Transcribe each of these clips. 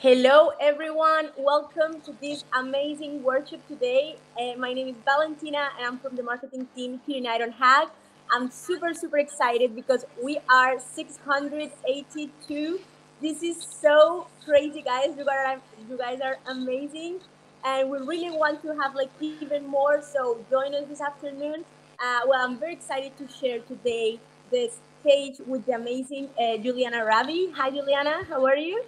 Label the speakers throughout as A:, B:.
A: Hello, everyone. Welcome to this amazing workshop today. Uh, my name is Valentina, and I'm from the marketing team here in Iron Ironhack. I'm super, super excited because we are 682. This is so crazy, guys. You guys are, you guys are amazing, and we really want to have like even more. So join us this afternoon. Uh, well, I'm very excited to share today the stage with the amazing uh, Juliana Rabbi. Hi, Juliana. How are you?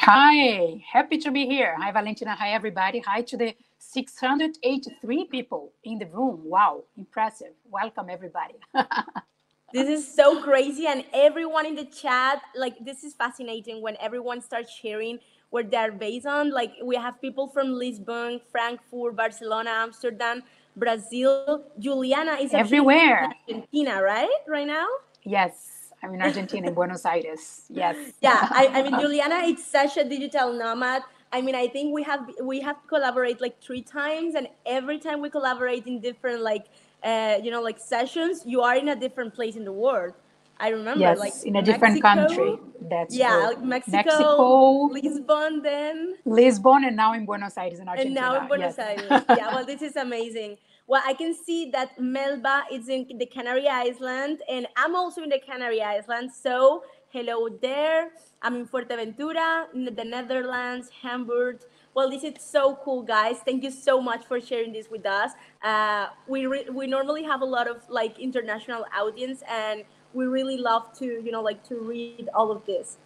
B: Hi, happy to be here. Hi, Valentina. Hi, everybody. Hi to the 683 people in the room. Wow, impressive. Welcome, everybody.
A: this is so crazy. And everyone in the chat, like, this is fascinating when everyone starts sharing where they're based on. Like, we have people from Lisbon, Frankfurt, Barcelona, Amsterdam, Brazil. Juliana is
B: everywhere.
A: Argentina, right? Right now?
B: Yes. I'm in Argentina, in Buenos Aires. Yes.
A: Yeah, I, I mean, Juliana, it's such a digital nomad. I mean, I think we have we have collaborate like three times, and every time we collaborate in different like uh, you know like sessions, you are in a different place in the world. I remember,
B: yes,
A: like
B: in a different country. That's
A: yeah, like Mexico, Mexico, Lisbon, then
B: Lisbon, and now in Buenos Aires, in Argentina.
A: And now in Buenos yes. Aires. yeah, well, this is amazing. Well, I can see that Melba is in the Canary Island, and I'm also in the Canary Islands. So, hello there. I'm in Fuerteventura, in the Netherlands, Hamburg. Well, this is so cool, guys. Thank you so much for sharing this with us. Uh, we we normally have a lot of like international audience, and we really love to you know like to read all of this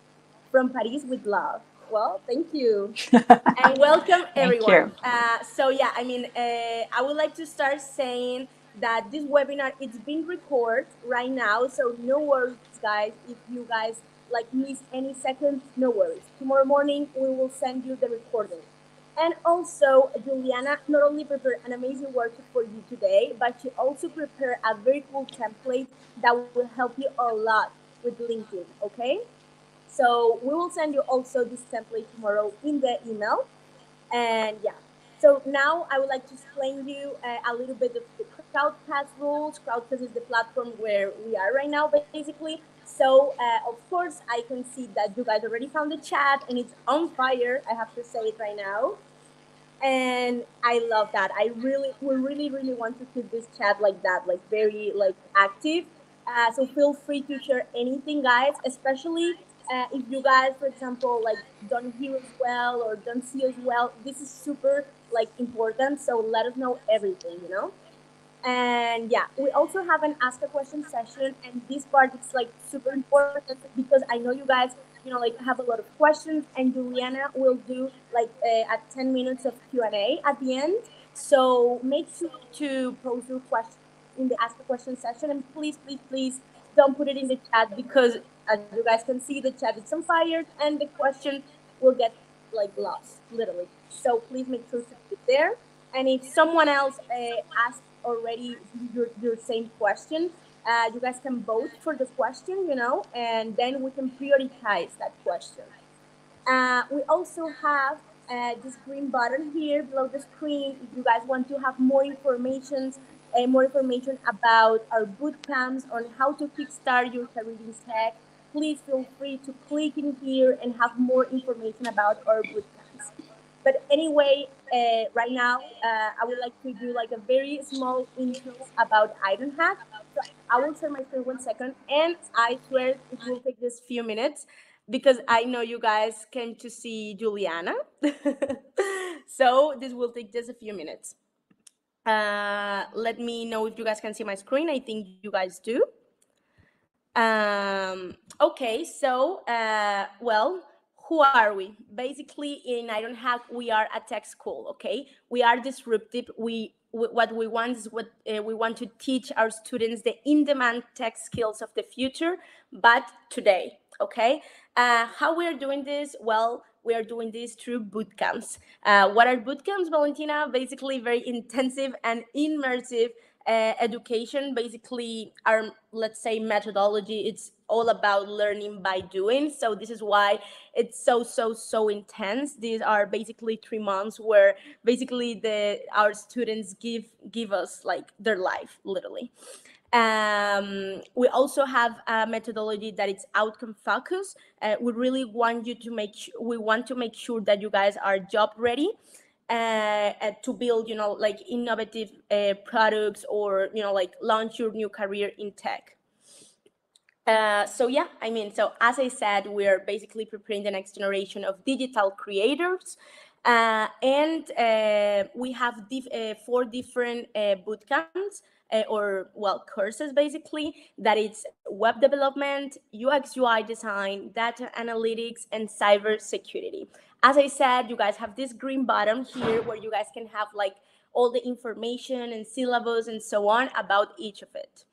A: from Paris with love. Well, thank you. and welcome everyone. Uh, so yeah, I mean, uh, I would like to start saying that this webinar it's being recorded right now. So no worries, guys. If you guys like miss any second, no worries. Tomorrow morning we will send you the recording. And also, Juliana not only prepared an amazing workshop for you today, but she also prepared a very cool template that will help you a lot with LinkedIn. Okay. So we will send you also this template tomorrow in the email. And yeah, so now I would like to explain you uh, a little bit of the Crowdcast rules. Crowdcast is the platform where we are right now, basically. So uh, of course, I can see that you guys already found the chat and it's on fire. I have to say it right now. And I love that. I really, we really, really want to keep this chat like that, like very like active. Uh, so feel free to share anything, guys, especially uh, if you guys, for example, like don't hear us well or don't see us well, this is super like important. So let us know everything, you know. And yeah, we also have an ask a question session, and this part is like super important because I know you guys, you know, like have a lot of questions, and Juliana will do like uh, at ten minutes of Q and A at the end. So make sure to post your question in the ask a question session, and please, please, please don't put it in the chat because as you guys can see, the chat is on fire and the question will get like lost, literally. So please make sure to put there. And if someone else uh, asked already your, your same question, uh, you guys can vote for the question, you know, and then we can prioritize that question. Uh, we also have uh, this green button here below the screen. If you guys want to have more information, uh, more information about our boot camps on how to kickstart your career in tech, please feel free to click in here and have more information about our bootcamps. But anyway, uh, right now, uh, I would like to do like a very small intro about Ironhack. So I will share my screen one second, and I swear it will take just few minutes because I know you guys came to see Juliana. so this will take just a few minutes. Uh, let me know if you guys can see my screen. I think you guys do. Um, okay, so, uh, well, who are we? Basically, in Ironhack, we are a tech school, okay? We are disruptive. We what we want is what uh, we want to teach our students the in-demand tech skills of the future, but today, okay? Uh, how we are doing this? Well, we are doing this through boot camps. Uh, what are boot camps, Valentina? Basically, very intensive and immersive uh, education basically our let's say methodology it's all about learning by doing. So this is why it's so so so intense. These are basically three months where basically the our students give give us like their life literally. Um, we also have a methodology that it's outcome focused. Uh, we really want you to make we want to make sure that you guys are job ready uh, to build, you know, like innovative uh, products or you know, like launch your new career in tech. Uh, so yeah, I mean, so as I said, we're basically preparing the next generation of digital creators. Uh, and uh, we have four different uh, boot camps or well courses basically that it's web development ux ui design data analytics and cyber security as i said you guys have this green button here where you guys can have like all the information and syllabus and so on about each of it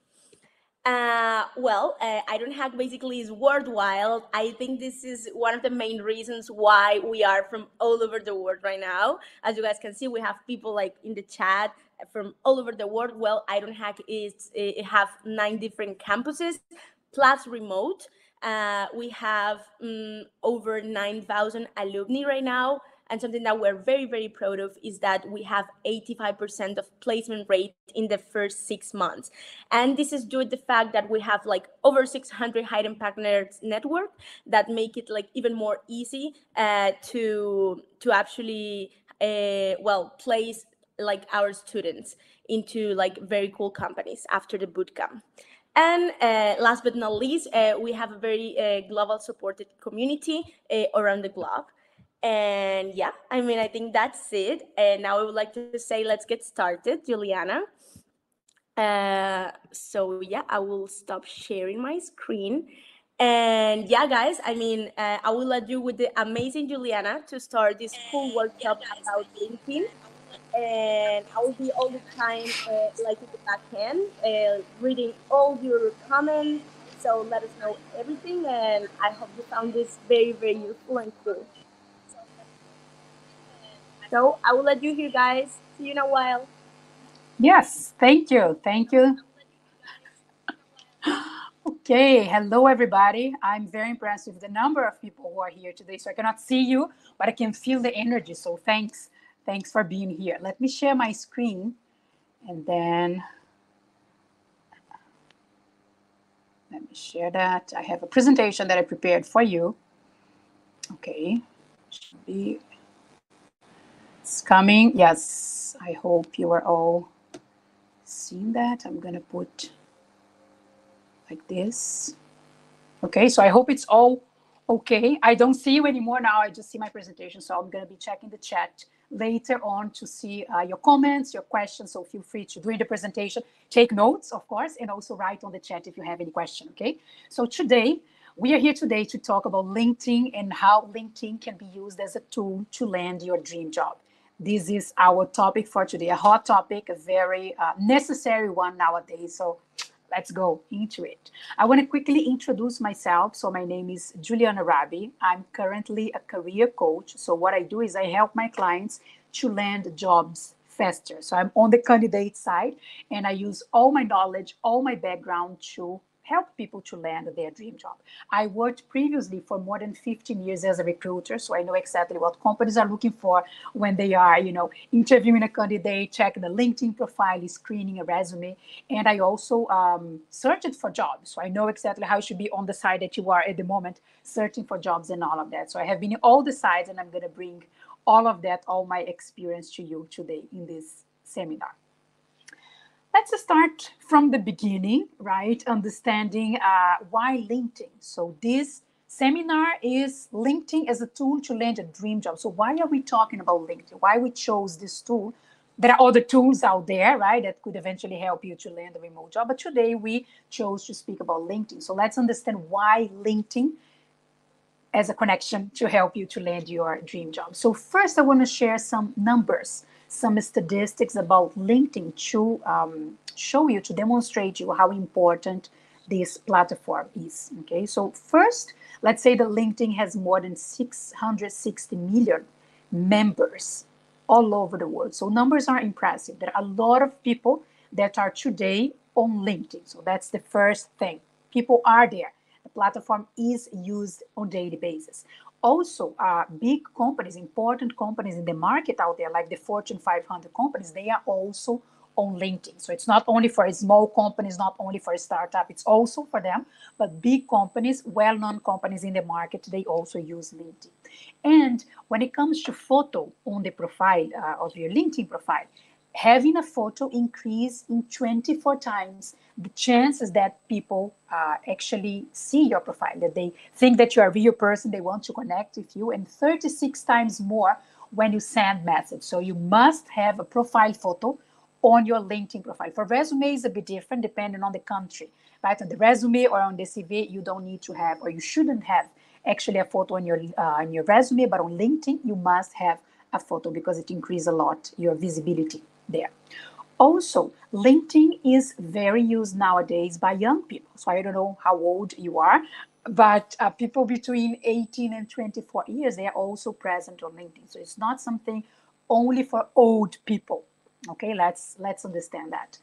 A: uh, well, uh, Ironhack basically is worldwide. I think this is one of the main reasons why we are from all over the world right now. As you guys can see, we have people like in the chat from all over the world. Well, Ironhack is it have nine different campuses plus remote. Uh, we have um, over 9,000 alumni right now. And something that we're very, very proud of is that we have 85% of placement rate in the first six months. And this is due to the fact that we have like over 600 hidden partners network that make it like even more easy uh, to, to actually, uh, well, place like our students into like very cool companies after the bootcamp. And uh, last but not least, uh, we have a very uh, global supported community uh, around the globe. And yeah, I mean, I think that's it. And now I would like to say, let's get started, Juliana. Uh, so yeah, I will stop sharing my screen. And yeah, guys, I mean, uh, I will let you with the amazing Juliana to start this cool workshop about LinkedIn. And I will be all the time, uh, like in the back end, uh, reading all your comments. So let us know everything. And I hope you found this very, very useful and cool. So I will let you here, guys. See you in a while.
B: Yes, thank you. Thank you. Okay, hello everybody. I'm very impressed with the number of people who are here today. So I cannot see you, but I can feel the energy. So thanks. Thanks for being here. Let me share my screen and then let me share that. I have a presentation that I prepared for you. Okay, should be it's coming. Yes, I hope you are all seeing that. I'm gonna put like this. Okay, so I hope it's all okay. I don't see you anymore now. I just see my presentation. So I'm gonna be checking the chat later on to see uh, your comments, your questions. So feel free to, during the presentation, take notes, of course, and also write on the chat if you have any question, okay? So today, we are here today to talk about LinkedIn and how LinkedIn can be used as a tool to land your dream job this is our topic for today, a hot topic, a very uh, necessary one nowadays. So let's go into it. I want to quickly introduce myself. So my name is Juliana Rabbi. I'm currently a career coach. So what I do is I help my clients to land jobs faster. So I'm on the candidate side and I use all my knowledge, all my background to help people to land their dream job. I worked previously for more than 15 years as a recruiter, so I know exactly what companies are looking for when they are, you know, interviewing a candidate, checking the LinkedIn profile, screening a resume, and I also um, searched for jobs, so I know exactly how you should be on the side that you are at the moment, searching for jobs and all of that. So I have been in all the sides, and I'm going to bring all of that, all my experience to you today in this seminar let's start from the beginning, right? Understanding uh, why LinkedIn. So this seminar is LinkedIn as a tool to land a dream job. So why are we talking about LinkedIn? Why we chose this tool? There are other tools out there, right, that could eventually help you to land a remote job. But today we chose to speak about LinkedIn. So let's understand why LinkedIn as a connection to help you to land your dream job. So first I want to share some numbers some statistics about LinkedIn to um, show you, to demonstrate you how important this platform is. Okay, so first, let's say that LinkedIn has more than 660 million members all over the world. So numbers are impressive. There are a lot of people that are today on LinkedIn. So that's the first thing. People are there. The platform is used on daily basis also uh, big companies important companies in the market out there like the fortune 500 companies they are also on LinkedIn. So it's not only for small companies, not only for startup, it's also for them. But big companies, well known companies in the market, they also use LinkedIn. And when it comes to photo on the profile uh, of your LinkedIn profile, having a photo increase in 24 times the chances that people uh, actually see your profile, that they think that you're a real person, they want to connect with you, and 36 times more when you send message. So you must have a profile photo on your LinkedIn profile. For resume is a bit different depending on the country, right? On the resume or on the CV, you don't need to have or you shouldn't have actually a photo on your uh, on your resume, but on LinkedIn you must have a photo because it increases a lot your visibility there. Also, LinkedIn is very used nowadays by young people. So I don't know how old you are, but uh, people between 18 and 24 years they are also present on linkedin. So it's not something only for old people. Okay let's let's understand that.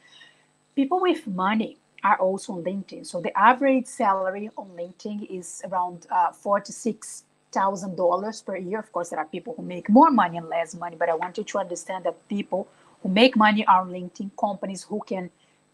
B: People with money are also on linkedin. So the average salary on linkedin is around uh, $46000 per year. Of course there are people who make more money and less money but i want you to understand that people who make money are on linkedin companies who can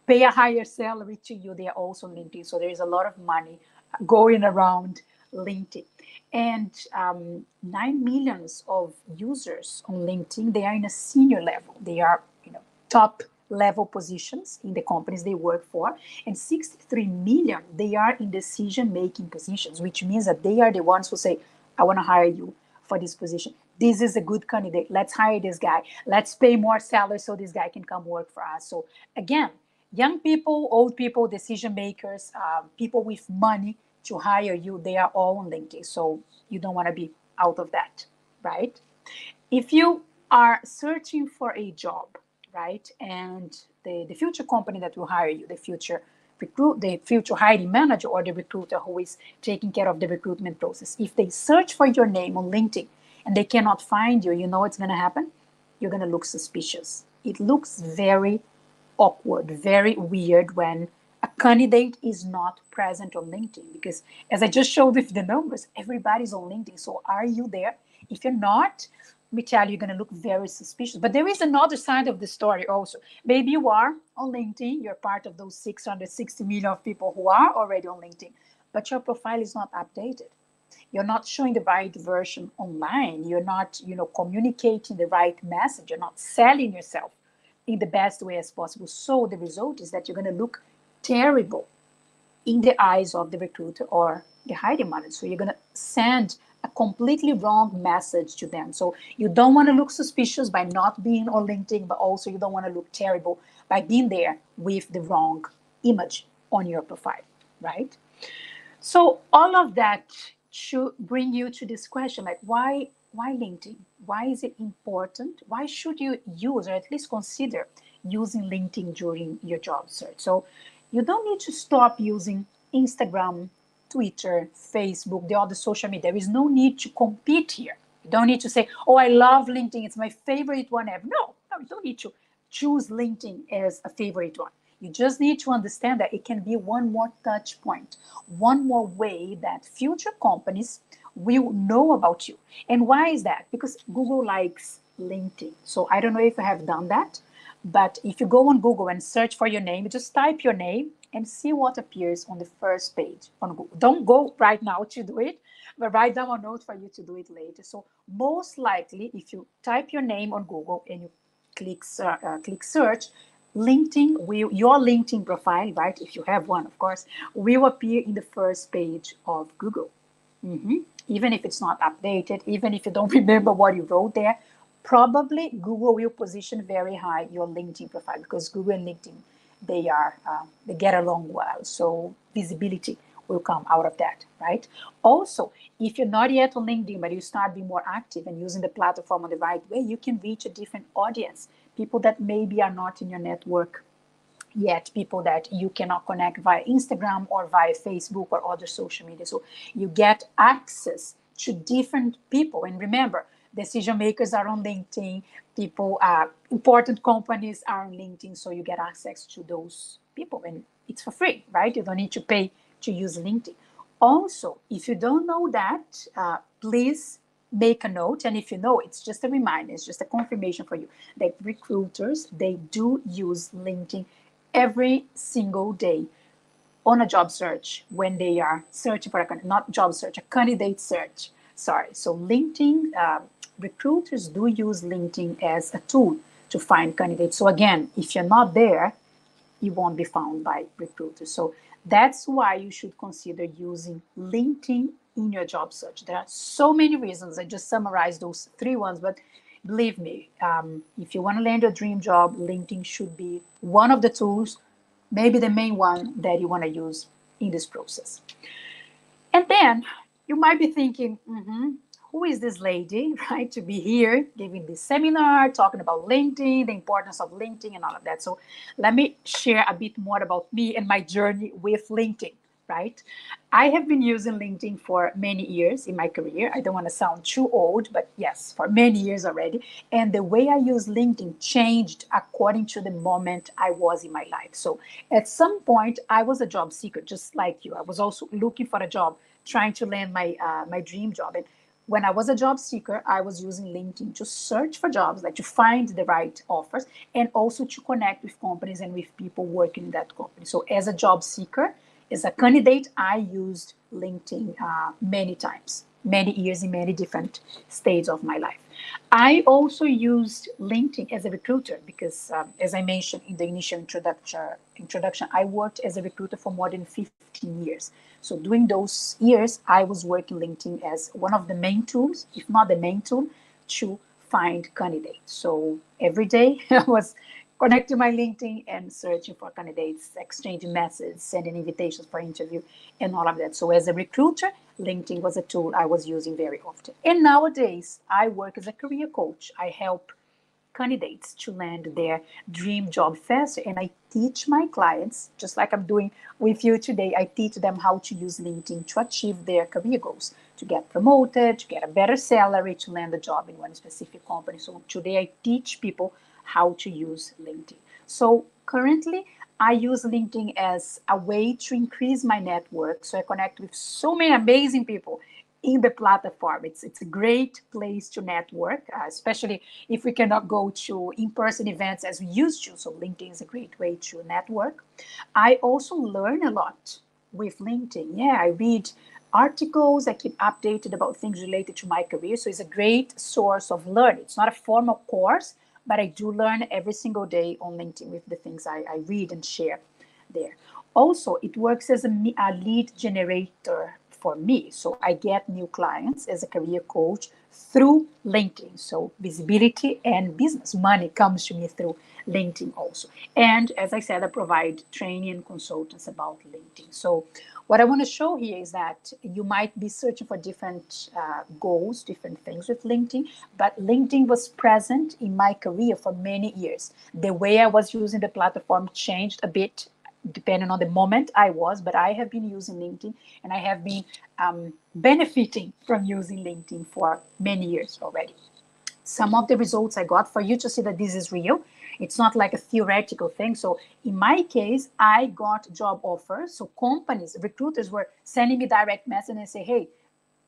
B: pay a higher salary to you they are also linkedin so there is a lot of money going around LinkedIn. And um, 9 millions of users on LinkedIn, they are in a senior level. They are, you know, top level positions in the companies they work for. And 63 million, they are in decision-making positions, which means that they are the ones who say, I want to hire you for this position. This is a good candidate. Let's hire this guy. Let's pay more salary so this guy can come work for us. So again, young people, old people, decision makers, uh, people with money to hire you, they are all on LinkedIn. So you don't want to be out of that, right? If you are searching for a job, right, and the, the future company that will hire you, the future recruit, the future hiring manager or the recruiter who is taking care of the recruitment process, if they search for your name on LinkedIn and they cannot find you, you know what's going to happen? You're going to look suspicious. It looks very awkward, very weird when a candidate is not present on LinkedIn because, as I just showed with the numbers, everybody's on LinkedIn. So, are you there? If you're not, me tell you, you're going to look very suspicious. But there is another side of the story also. Maybe you are on LinkedIn, you're part of those 660 million people who are already on LinkedIn, but your profile is not updated. You're not showing the right version online. You're not, you know, communicating the right message. You're not selling yourself in the best way as possible. So the result is that you're going to look terrible in the eyes of the recruiter or the hiring manager. So you're going to send a completely wrong message to them. So you don't want to look suspicious by not being on LinkedIn, but also you don't want to look terrible by being there with the wrong image on your profile, right? So all of that should bring you to this question like why why LinkedIn? Why is it important? Why should you use or at least consider using LinkedIn during your job search? So you don't need to stop using Instagram, Twitter, Facebook, the other social media. There is no need to compete here. You don't need to say, oh, I love LinkedIn. It's my favorite one ever. No, no, you don't need to choose LinkedIn as a favorite one. You just need to understand that it can be one more touch point, one more way that future companies will know about you. And why is that? Because Google likes LinkedIn. So I don't know if you have done that, but if you go on Google and search for your name, just type your name and see what appears on the first page on Google. Don't go right now to do it, but write down a note for you to do it later. So most likely, if you type your name on Google and you click uh, click search, LinkedIn will your LinkedIn profile, right? If you have one, of course, will appear in the first page of Google. Mm-hmm even if it's not updated, even if you don't remember what you wrote there, probably Google will position very high your LinkedIn profile because Google and LinkedIn they are uh, they get along well. So visibility will come out of that, right? Also, if you're not yet on LinkedIn, but you start being more active and using the platform on the right way, you can reach a different audience, people that maybe are not in your network yet people that you cannot connect via Instagram or via Facebook or other social media. So you get access to different people. And remember, decision makers are on LinkedIn, people, uh, important companies are on LinkedIn. So you get access to those people and it's for free, right? You don't need to pay to use LinkedIn. Also, if you don't know that, uh, please make a note and if you know it's just a reminder it's just a confirmation for you. That recruiters they do use linkedin every single day on a job search when they are searching for a not job search a candidate search. Sorry. So linkedin uh, recruiters do use linkedin as a tool to find candidates. So again if you're not there you won't be found by recruiters. So that's why you should consider using linkedin in your job search. There are so many reasons. I just summarized those three ones, but believe me, um, if you want to land your dream job, LinkedIn should be one of the tools, maybe the main one that you want to use in this process. And then you might be thinking, mm-hmm, who is this lady, right, to be here giving this seminar, talking about LinkedIn, the importance of LinkedIn, and all of that. So let me share a bit more about me and my journey with LinkedIn right? I have been using LinkedIn for many years in my career. I don't want to sound too old, but yes, for many years already. And the way I use LinkedIn changed according to the moment I was in my life. So at some point, I was a job seeker, just like you. I was also looking for a job, trying to land my uh, my dream job. And when I was a job seeker, I was using LinkedIn to search for jobs, like to find the right offers, and also to connect with companies and with people working in that company. So as a job seeker, as a candidate, I used LinkedIn uh, many times, many years in many different stages of my life. I also used LinkedIn as a recruiter because, um, as I mentioned in the initial introduction, introduction, I worked as a recruiter for more than 15 years. So during those years, I was working LinkedIn as one of the main tools, if not the main tool, to find candidates. So every day I was connecting my LinkedIn and searching for candidates, exchanging messages, sending invitations for interview, and all of that. So as a recruiter, LinkedIn was a tool I was using very often. And nowadays, I work as a career coach. I help candidates to land their dream job faster, and I teach my clients, just like I'm doing with you today, I teach them how to use LinkedIn to achieve their career goals, to get promoted, to get a better salary, to land a job in one specific company. So today I teach people how to use LinkedIn. So currently, I use LinkedIn as a way to increase my network. So I connect with so many amazing people in the platform. It's it's a great place to network, uh, especially if we cannot go to in-person events as we used to. So LinkedIn is a great way to network. I also learn a lot with LinkedIn. Yeah, I read articles. I keep updated about things related to my career. So it's a great source of learning. It's not a formal course, but I do learn every single day on LinkedIn with the things I, I read and share there. Also, it works as a, a lead generator for me. So I get new clients as a career coach through LinkedIn. So visibility and business money comes to me through LinkedIn also. And as I said, I provide training and consultants about LinkedIn. So what I want to show here is that you might be searching for different uh, goals, different things with LinkedIn, but LinkedIn was present in my career for many years. The way I was using the platform changed a bit depending on the moment I was, but I have been using LinkedIn and I have been um, benefiting from using LinkedIn for many years already. Some of the results I got for you to see that this is real it's not like a theoretical thing. So in my case, I got job offers. So companies, recruiters were sending me direct message and say, hey,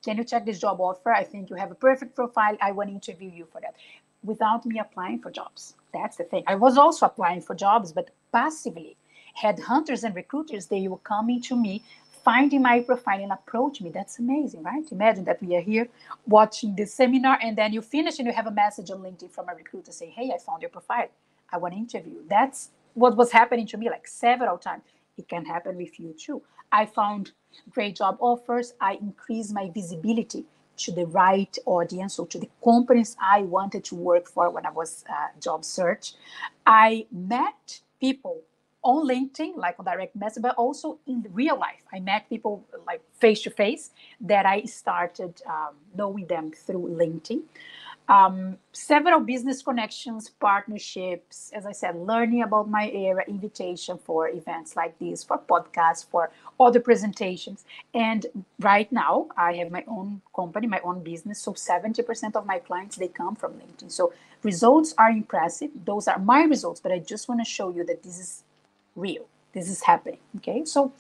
B: can you check this job offer? I think you have a perfect profile. I want to interview you for that without me applying for jobs. That's the thing. I was also applying for jobs, but passively. Headhunters and recruiters, they were coming to me, finding my profile and approach me. That's amazing, right? Imagine that we are here watching this seminar and then you finish and you have a message on LinkedIn from a recruiter saying, hey, I found your profile. I want to interview. That's what was happening to me like several times. It can happen with you too. I found great job offers. I increased my visibility to the right audience, or to the companies I wanted to work for when I was uh, job search. I met people on LinkedIn, like on direct message, but also in real life. I met people like face to face that I started um, knowing them through LinkedIn um, several business connections, partnerships, as I said, learning about my area, invitation for events like this, for podcasts, for other presentations. And right now, I have my own company, my own business. So 70% of my clients, they come from LinkedIn. So results are impressive. Those are my results, but I just want to show you that this is real. This is happening. Okay. So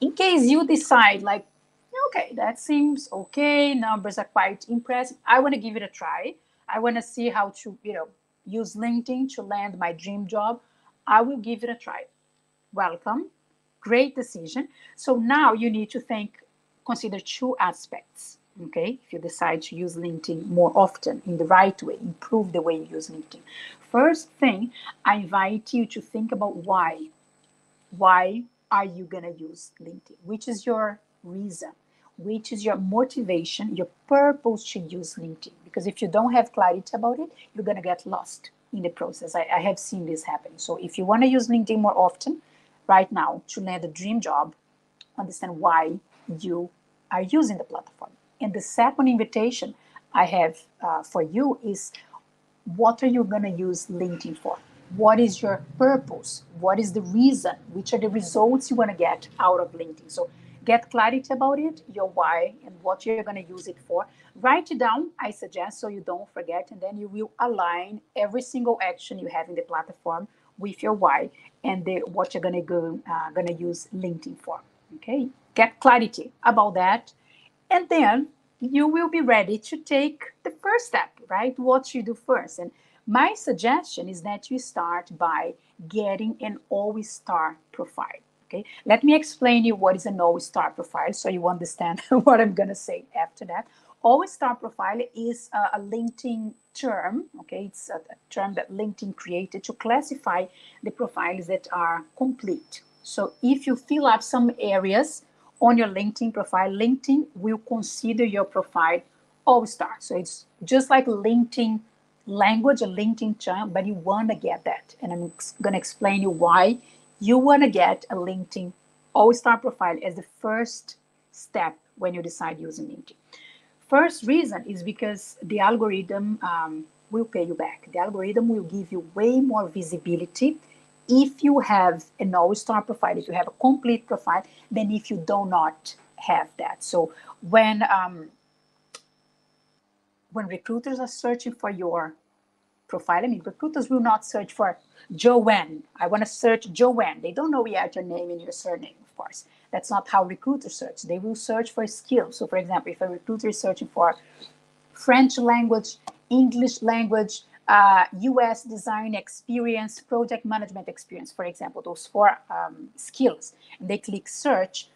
B: in case you decide like, okay, that seems okay. Numbers are quite impressive. I want to give it a try. I want to see how to, you know, use LinkedIn to land my dream job. I will give it a try. Welcome. Great decision. So now you need to think, consider two aspects. Okay, if you decide to use LinkedIn more often in the right way, improve the way you use LinkedIn. First thing, I invite you to think about why. Why are you going to use LinkedIn? Which is your reason? Which is your motivation, your purpose to use LinkedIn? Because if you don't have clarity about it, you're going to get lost in the process. I, I have seen this happen. So if you want to use LinkedIn more often, right now, to land a dream job, understand why you are using the platform. And the second invitation I have uh, for you is what are you going to use LinkedIn for? What is your purpose? What is the reason? Which are the results you want to get out of LinkedIn? So get clarity about it, your why, and what you're going to use it for. Write it down, I suggest, so you don't forget, and then you will align every single action you have in the platform with your why and the, what you're going to go uh, going to use LinkedIn for. Okay, get clarity about that, and then you will be ready to take the first step, right? What you do first. And my suggestion is that you start by getting an all star profile. Okay, let me explain you what is an all star profile so you understand what I'm to say after that. All star profile is a, a LinkedIn term. Okay, it's a, a term that LinkedIn created to classify the profiles that are complete. So if you fill up some areas on your LinkedIn profile, LinkedIn will consider your profile all star. So it's just like LinkedIn language, a LinkedIn term, but you want to get that. And I'm going to explain you why you want to get a LinkedIn all star profile as the first step when you decide using LinkedIn. First reason is because the algorithm um, will pay you back. The algorithm will give you way more visibility if you have an all-star profile, if you have a complete profile, than if you do not have that. So when um, when recruiters are searching for your profile, I mean, recruiters will not search for Joanne. I want to search Joanne. They don't know yet your name and your surname, of course. That's not how recruiters search. They will search for skills. So, for example, if a recruiter is searching for French language, English language, uh, UX design experience, project management experience, for example, those four um, skills, and they click search,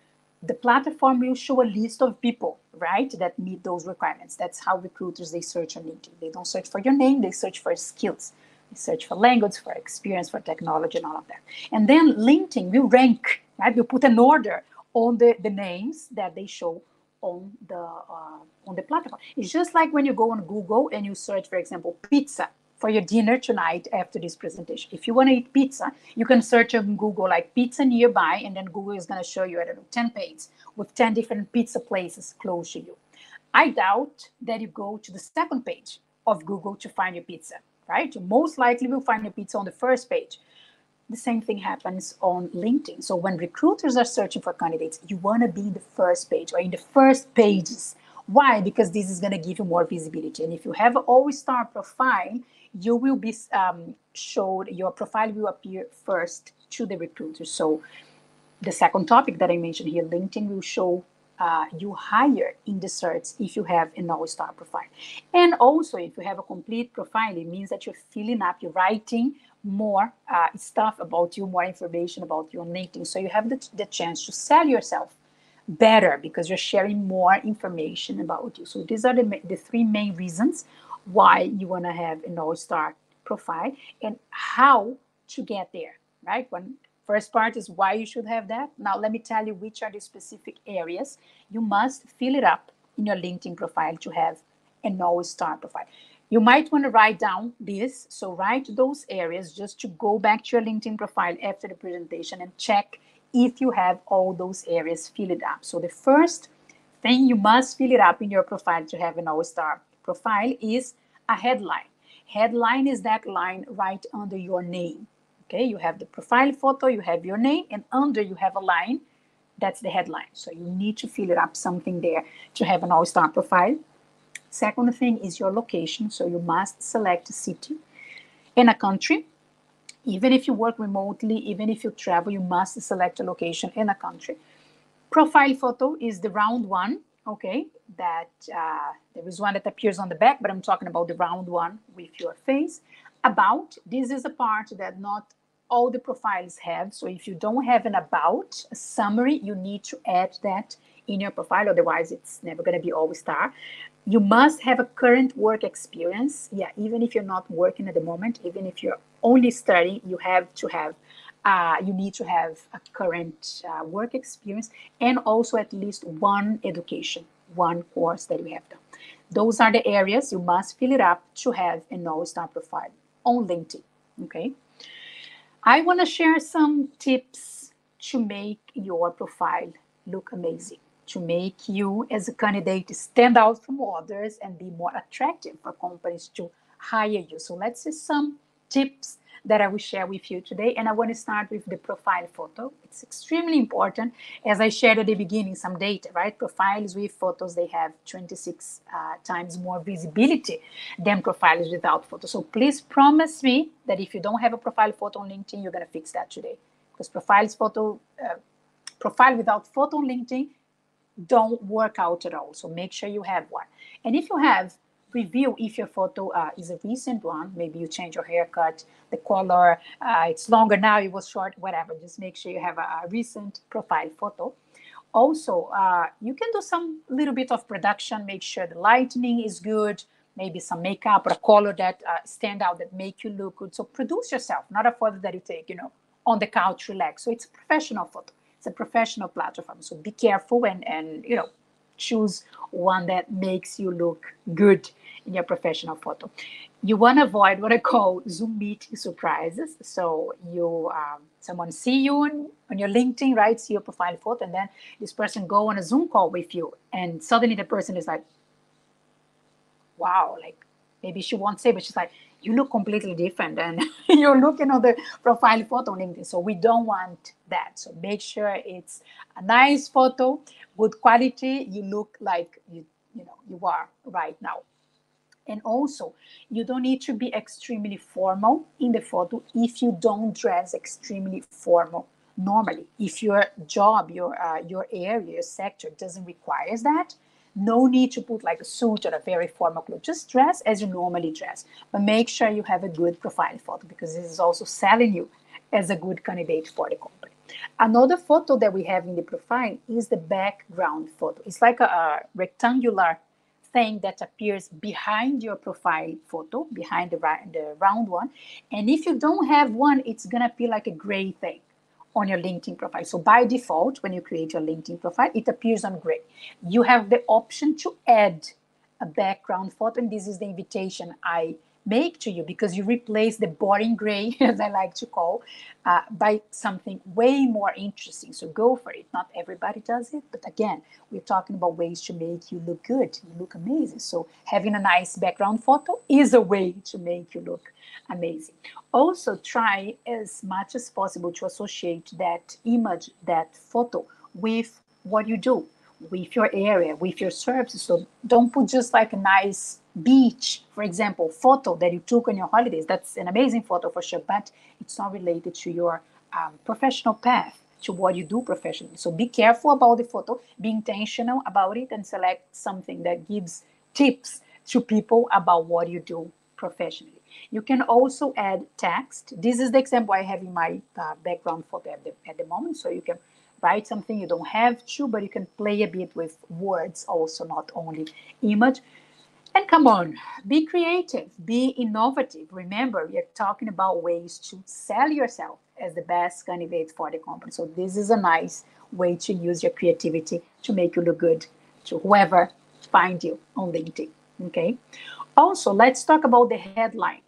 B: the platform will show a list of people, right, that meet those requirements. That's how recruiters they search on LinkedIn. They don't search for your name, they search for skills. They search for language, for experience, for technology, and all of that. And then LinkedIn will rank, right? Will put an order on the, the names that they show on the uh, on the platform. It's just like when you go on Google and you search, for example, pizza for your dinner tonight after this presentation. If you want to eat pizza, you can search on Google like pizza nearby, and then Google is going to show you, I don't know, 10 pages with 10 different pizza places close to you. I doubt that you go to the second page of Google to find your pizza, right? You most likely will find your pizza on the first page. The same thing happens on LinkedIn. So when recruiters are searching for candidates, you want to be in the first page or in the first pages. Why? Because this is going to give you more visibility. And if you have an all-star profile, you will be um, showed, your profile will appear first to the recruiter. So the second topic that I mentioned here, LinkedIn will show uh, you higher in the search if you have an all-star profile. And also, if you have a complete profile, it means that you're filling up, you're writing more uh, stuff about you, more information about you on LinkedIn. So you have the, the chance to sell yourself better because you're sharing more information about you. So these are the, the three main reasons why you want to have an all-star profile and how to get there right? One first part is why you should have that. Now let me tell you which are the specific areas. You must fill it up in your linkedin profile to have an all-star profile. You might want to write down this so write those areas just to go back to your linkedin profile after the presentation and check if you have all those areas filled up. So the first thing you must fill it up in your profile to have an all-star profile is a headline. Headline is that line right under your name. Okay, you have the profile photo, you have your name, and under you have a line. That's the headline. So you need to fill it up something there to have an all-star profile. Second thing is your location. So you must select a city and a country. Even if you work remotely, even if you travel, you must select a location in a country profile photo is the round one, okay? That uh, there is one that appears on the back, but I'm talking about the round one with your face. About, this is a part that not all the profiles have. So if you don't have an about, a summary, you need to add that in your profile. Otherwise, it's never going to be all star. You must have a current work experience. Yeah, even if you're not working at the moment, even if you're only studying, you have to have uh, you need to have a current uh, work experience and also at least one education, one course that you have done. Those are the areas you must fill it up to have an all-star profile on LinkedIn. Okay. I want to share some tips to make your profile look amazing, to make you as a candidate stand out from others and be more attractive for companies to hire you. So let's see some tips that I will share with you today. And I want to start with the profile photo. It's extremely important. As I shared at the beginning, some data, right? Profiles with photos, they have 26 uh, times more visibility than profiles without photos. So please promise me that if you don't have a profile photo on LinkedIn, you're going to fix that today. Because profiles photo, uh, profile without photo on LinkedIn don't work out at all. So make sure you have one. And if you have review if your photo uh, is a recent one. Maybe you change your haircut, the color, uh, it's longer now, it was short, whatever. Just make sure you have a, a recent profile photo. Also, uh, you can do some little bit of production, make sure the lighting is good, maybe some makeup or a color that uh, stand out that make you look good. So produce yourself, not a photo that you take, you know, on the couch, relax. So it's a professional photo. It's a professional platform. So be careful and, and you know, choose one that makes you look good in your professional photo. You want to avoid what I call Zoom meeting surprises. So you, um, someone see you on, on your LinkedIn, right? See your profile photo, and then this person go on a Zoom call with you, and suddenly the person is like, "Wow!" Like maybe she won't say, but she's like, "You look completely different," and you're looking on the profile photo on LinkedIn. So we don't want that. So make sure it's a nice photo, good quality. You look like you, you know, you are right now. And also, you don't need to be extremely formal in the photo if you don't dress extremely formal normally. If your job, your uh, your area, your sector doesn't require that, no need to put like a suit or a very formal clothes. Just dress as you normally dress, but make sure you have a good profile photo because this is also selling you as a good candidate for the company. Another photo that we have in the profile is the background photo. It's like a, a rectangular thing that appears behind your profile photo, behind the, the round one. And if you don't have one, it's going to appear like a gray thing on your LinkedIn profile. So by default, when you create your LinkedIn profile, it appears on gray. You have the option to add a background photo, and this is the invitation I make to you because you replace the boring gray, as I like to call, uh, by something way more interesting. So go for it. Not everybody does it, but again, we're talking about ways to make you look good, you look amazing. So having a nice background photo is a way to make you look amazing. Also, try as much as possible to associate that image, that photo, with what you do with your area, with your services. So don't put just like a nice beach, for example, photo that you took on your holidays. That's an amazing photo for sure, but it's not related to your um, professional path, to what you do professionally. So be careful about the photo, be intentional about it, and select something that gives tips to people about what you do professionally. You can also add text. This is the example I have in my uh, background photo at the, at the moment. So you can write something you don't have to but you can play a bit with words also not only image. And come on be creative be innovative. Remember we are talking about ways to sell yourself as the best candidate for the company. So this is a nice way to use your creativity to make you look good to whoever find you on linkedin okay? Also let's talk about the headline.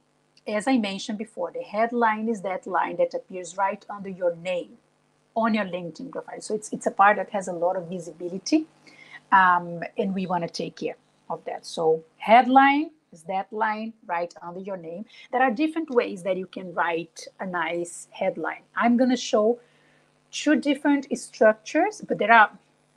B: As i mentioned before the headline is that line that appears right under your name on your LinkedIn profile. So it's it's a part that has a lot of visibility, um, and we want to take care of that. So headline is that line right under your name. There are different ways that you can write a nice headline. I'm going to show two different structures, but there are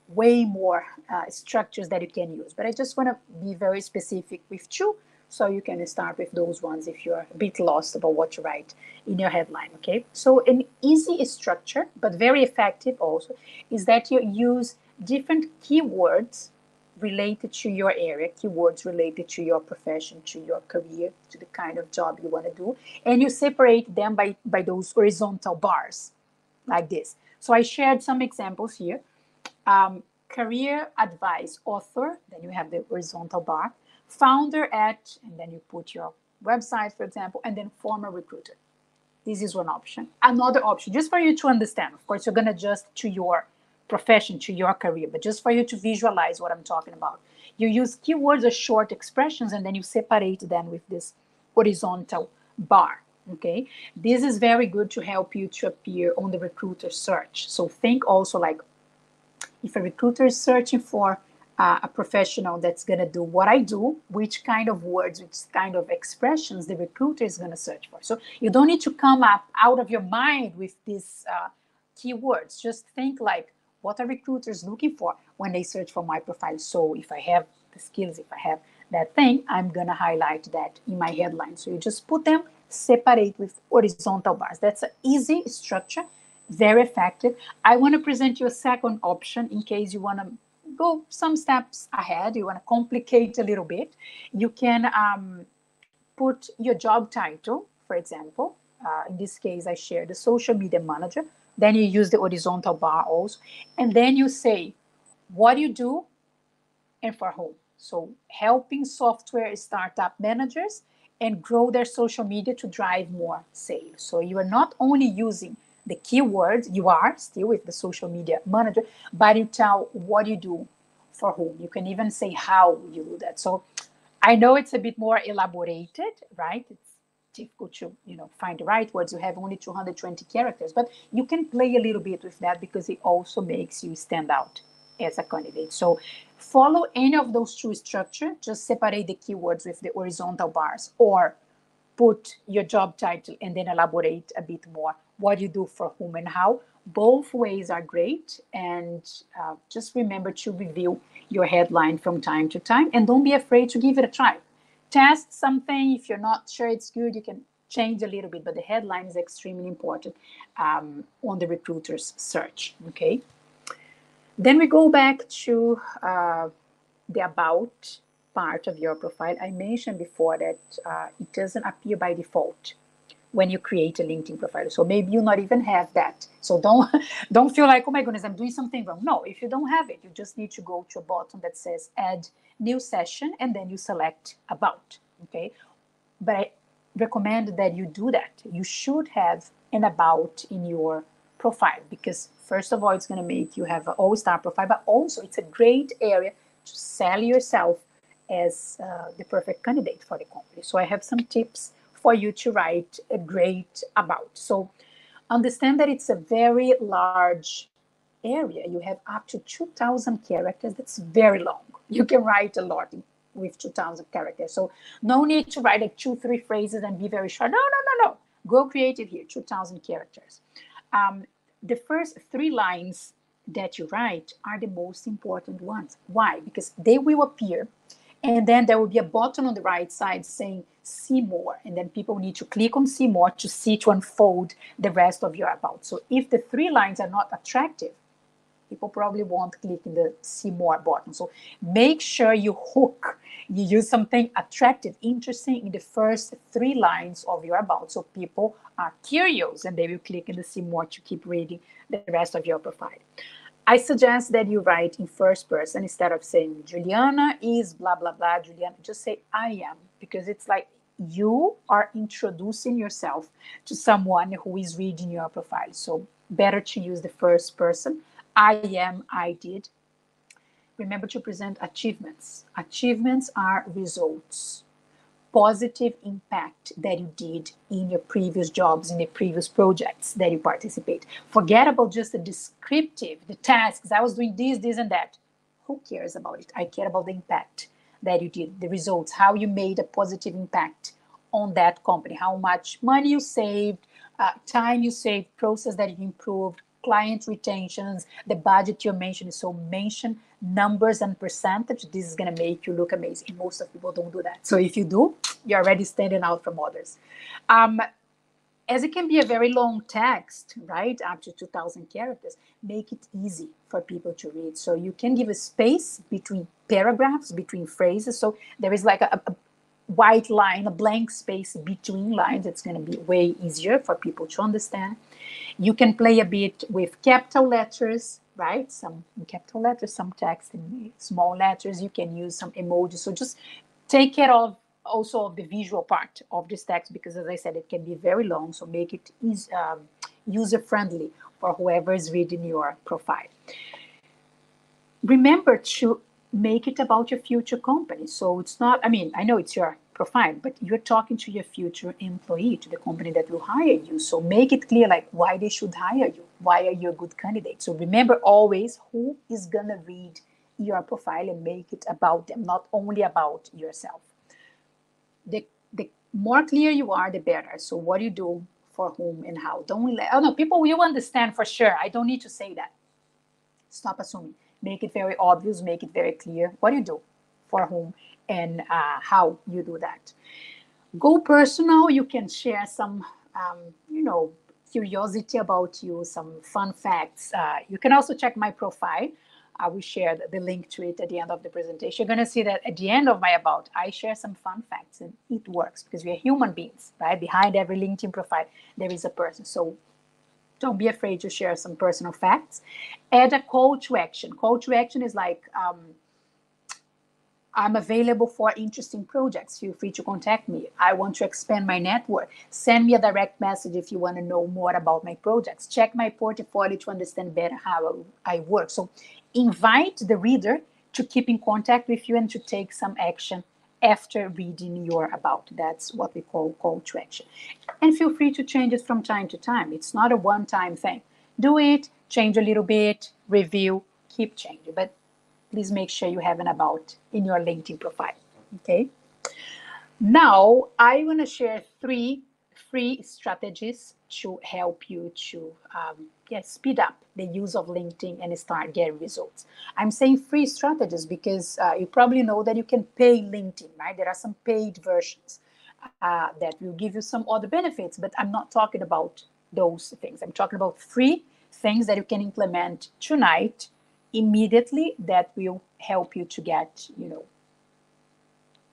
B: way more uh, structures that you can use. But I just want to be very specific with two So you can start with those ones if you're a bit lost about what to write in your headline. Okay. So an easy structure, but very effective also, is that you use different keywords related to your area, keywords related to your profession, to your career, to the kind of job you want to do, and you separate them by, by those horizontal bars like this. So I shared some examples here. Um, career advice author, then you have the horizontal bar, founder at, and then you put your website, for example, and then former recruiter. This is one option. Another option, just for you to understand, of course, you're going to adjust to your profession, to your career, but just for you to visualize what I'm talking about. You use keywords or short expressions and then you separate them with this horizontal bar. Okay, this is very good to help you to appear on the recruiter search. So think also like if a recruiter is searching for uh, a professional that's going to do what I do, which kind of words, which kind of expressions the recruiter is going to search for. So you don't need to come up out of your mind with these uh, keywords. Just think like, what are recruiters looking for when they search for my profile? So if I have the skills, if I have that thing, I'm gonna highlight that in my headline. So you just put them separate with horizontal bars. That's an easy structure, very effective. I want to present you a second option in case you want to go some steps ahead, you want to complicate a little bit. You can um, put your job title, for example. Uh, in this case, I share the social media manager. Then you use the horizontal bar also. And then you say what you do and for whom. So helping software startup managers and grow their social media to drive more sales. So you are not only using the keywords, you are still with the social media manager, but you tell what you do for whom. You can even say how you do that. So I know it's a bit more elaborated, right? It's difficult to you know find the right words you have only 220 characters but you can play a little bit with that because it also makes you stand out as a candidate so follow any of those two structure just separate the keywords with the horizontal bars or put your job title and then elaborate a bit more what you do for whom and how both ways are great and uh, just remember to review your headline from time to time and don't be afraid to give it a try test something. If you're not sure it's good, you can change a little bit, but the headline is extremely important um, on the recruiter's search. Okay. Then we go back to uh, the about part of your profile. I mentioned before that uh, it doesn't appear by default when you create a LinkedIn profile. So maybe you not even have that. So don't don't feel like, oh my goodness, I'm doing something wrong. No, if you don't have it, you just need to go to a button that says add new session and then you select about. Okay. But I recommend that you do that. You should have an about in your profile because first of all, it's going to make you have an all-star profile, but also it's a great area to sell yourself as uh, the perfect candidate for the company. So I have some tips for you to write a great about. So understand that it's a very large area. You have up to 2,000 characters. That's very long. You can write a lot with 2,000 characters. So no need to write like two, three phrases and be very short. No, no, no, no. Go creative here, 2,000 characters. Um, the first three lines that you write are the most important ones. Why? Because they will appear and then there will be a button on the right side saying see more. And then people need to click on see more to see to unfold the rest of your about. So if the three lines are not attractive, people probably won't click in the see more button. So make sure you hook, you use something attractive, interesting in the first three lines of your about. So people are curious and they will click in the see more to keep reading the rest of your profile. I suggest that you write in first person instead of saying Juliana is blah blah blah. Juliana, just say I am because it's like you are introducing yourself to someone who is reading your profile. So better to use the first person. I am, I did. Remember to present achievements. Achievements are results positive impact that you did in your previous jobs, in the previous projects that you participate. Forget about just the descriptive, the tasks. I was doing this, this, and that. Who cares about it? I care about the impact that you did, the results, how you made a positive impact on that company, how much money you saved, uh, time you saved, process that you improved, client retentions, the budget you mentioned. So mention numbers and percentage. This is going to make you look amazing. Most of people don't do that. So if you do, you're already standing out from others. Um, as it can be a very long text, right, up to 2000 characters, make it easy for people to read. So you can give a space between paragraphs, between phrases. So there is like a, a white line, a blank space between lines. It's going to be way easier for people to understand. You can play a bit with capital letters, right? Some capital letters, some text in small letters. You can use some emojis. So just take care of also of the visual part of this text because as I said, it can be very long. So make it um, user friendly for whoever is reading your profile. Remember to make it about your future company. So it's not, I mean, I know it's your profile, but you're talking to your future employee, to the company that will hire you. So make it clear like why they should hire you. Why are you a good candidate? So remember always who is gonna read your profile and make it about them, not only about yourself. The the more clear you are, the better. So what do you do for whom and how? Don't let oh no, people will understand for sure. I don't need to say that. Stop assuming make it very obvious, make it very clear what do you do, for whom, and uh, how you do that. Go personal, you can share some, um, you know, curiosity about you, some fun facts. Uh, you can also check my profile. I will share the link to it at the end of the presentation. You're going to see that at the end of my about, I share some fun facts and it works because we are human beings, right? Behind every LinkedIn profile, there is a person. So don't be afraid to share some personal facts. Add a call to action. Call to action is like, um, I'm available for interesting projects. Feel free to contact me. I want to expand my network. Send me a direct message if you want to know more about my projects. Check my portfolio to understand better how I work. So invite the reader to keep in contact with you and to take some action after reading your about. That's what we call call to action. And feel free to change it from time to time. It's not a one time thing. Do it, change a little bit, review, keep changing. But please make sure you have an about in your LinkedIn profile. Okay. Now, I want to share three free strategies to help you to um, yeah, speed up the use of LinkedIn and start getting results. I'm saying free strategies because uh, you probably know that you can pay LinkedIn, right? There are some paid versions uh, that will give you some other benefits, but I'm not talking about those things. I'm talking about free things that you can implement tonight immediately that will help you to get, you know,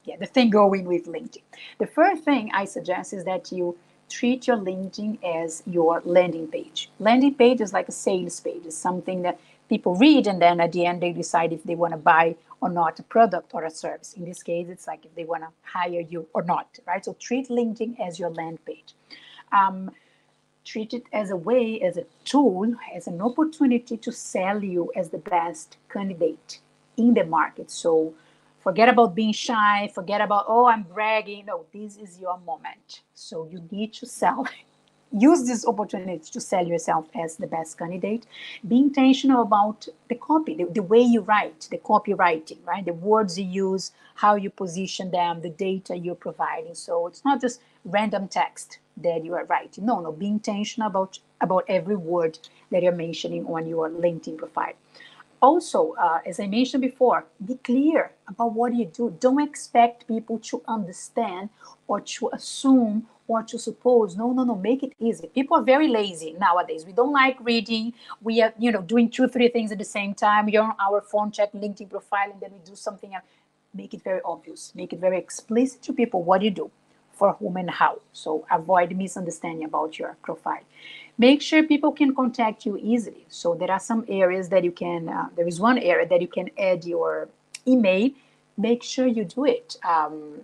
B: yeah, the thing going with LinkedIn. The first thing I suggest is that you treat your LinkedIn as your landing page. Landing page is like a sales page. It's something that people read and then at the end they decide if they want to buy or not a product or a service. In this case, it's like if they want to hire you or not, right? So treat LinkedIn as your land page. Um, treat it as a way, as a tool, as an opportunity to sell you as the best candidate in the market. So forget about being shy, forget about, oh, I'm bragging. No, this is your moment. So you need to sell. Use this opportunity to sell yourself as the best candidate. Be intentional about the copy, the, the way you write, the copywriting, right? The words you use, how you position them, the data you're providing. So it's not just random text that you are writing. No, no, be intentional about, about every word that you're mentioning on your LinkedIn profile also, uh, as I mentioned before, be clear about what you do. Don't expect people to understand or to assume or to suppose. No, no, no. Make it easy. People are very lazy nowadays. We don't like reading. We are, you know, doing two, three things at the same time. You're on our phone, check LinkedIn profile, and then we do something else. Make it very obvious. Make it very explicit to people what you do, for whom and how. So avoid misunderstanding about your profile. Make sure people can contact you easily. So there are some areas that you can uh, there is one area that you can add your email. Make sure you do it. Um,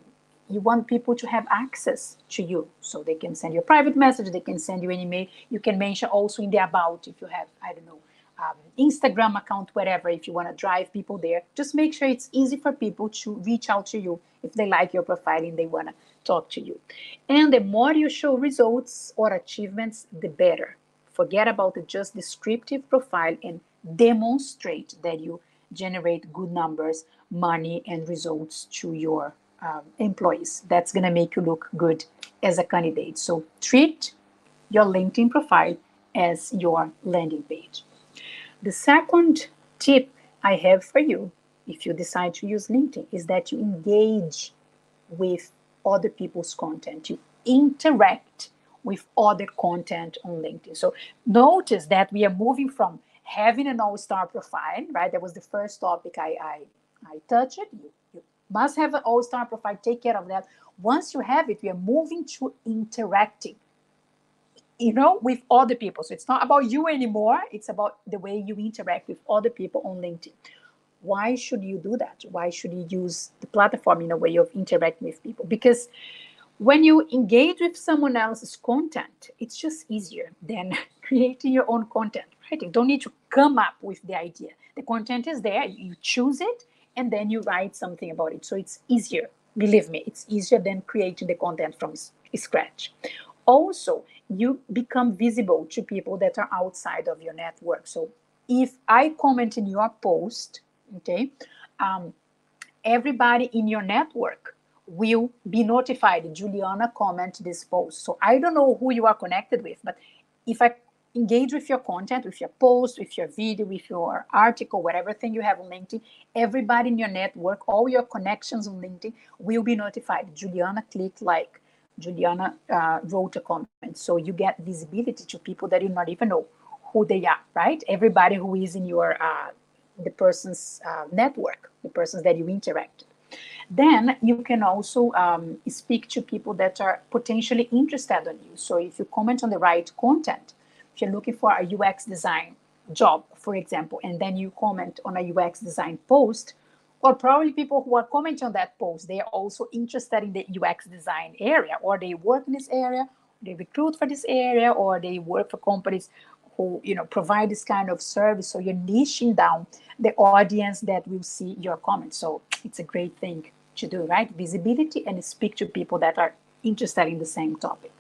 B: you want people to have access to you. So they can send you a private message they can send you an email. You can mention also in the about if you have i don't know um, instagram account whatever if you want to drive people there. Just make sure it's easy for people to reach out to you if they like your profile and they want to talk to you. And the more you show results or achievements, the better. Forget about the just descriptive profile and demonstrate that you generate good numbers, money, and results to your um, employees. That's going to make you look good as a candidate. So treat your LinkedIn profile as your landing page. The second tip I have for you, if you decide to use LinkedIn, is that you engage with other people's content. You interact with other content on LinkedIn. So notice that we are moving from having an all-star profile, right? That was the first topic I I, I touched. You, you must have an all-star profile. Take care of that. Once you have it, we are moving to interacting you know with other people so it's not about you anymore it's about the way you interact with other people on linkedin why should you do that? Why should you use the platform in a way of interacting with people? Because when you engage with someone else's content it's just easier than creating your own content right? You don't need to come up with the idea. The content is there you choose it and then you write something about it. So it's easier believe me it's easier than creating the content from scratch. Also you become visible to people that are outside of your network. So if I comment in your post, okay, um, everybody in your network will be notified. Juliana comment this post. So I don't know who you are connected with, but if I engage with your content, with your post, with your video, with your article, whatever thing you have on LinkedIn, everybody in your network, all your connections on LinkedIn will be notified. Juliana click like Juliana uh, wrote a comment. So you get visibility to people that you not even know who they are, right? Everybody who is in your uh, the person's uh, network, the persons that you interact. Then you can also um, speak to people that are potentially interested in you. So if you comment on the right content, if you're looking for a UX design job, for example, and then you comment on a UX design post, or probably people who are commenting on that post, they are also interested in the UX design area, or they work in this area, they recruit for this area, or they work for companies who you know provide this kind of service. So you're niching down the audience that will see your comments. So it's a great thing to do, right? Visibility and speak to people that are interested in the same topic.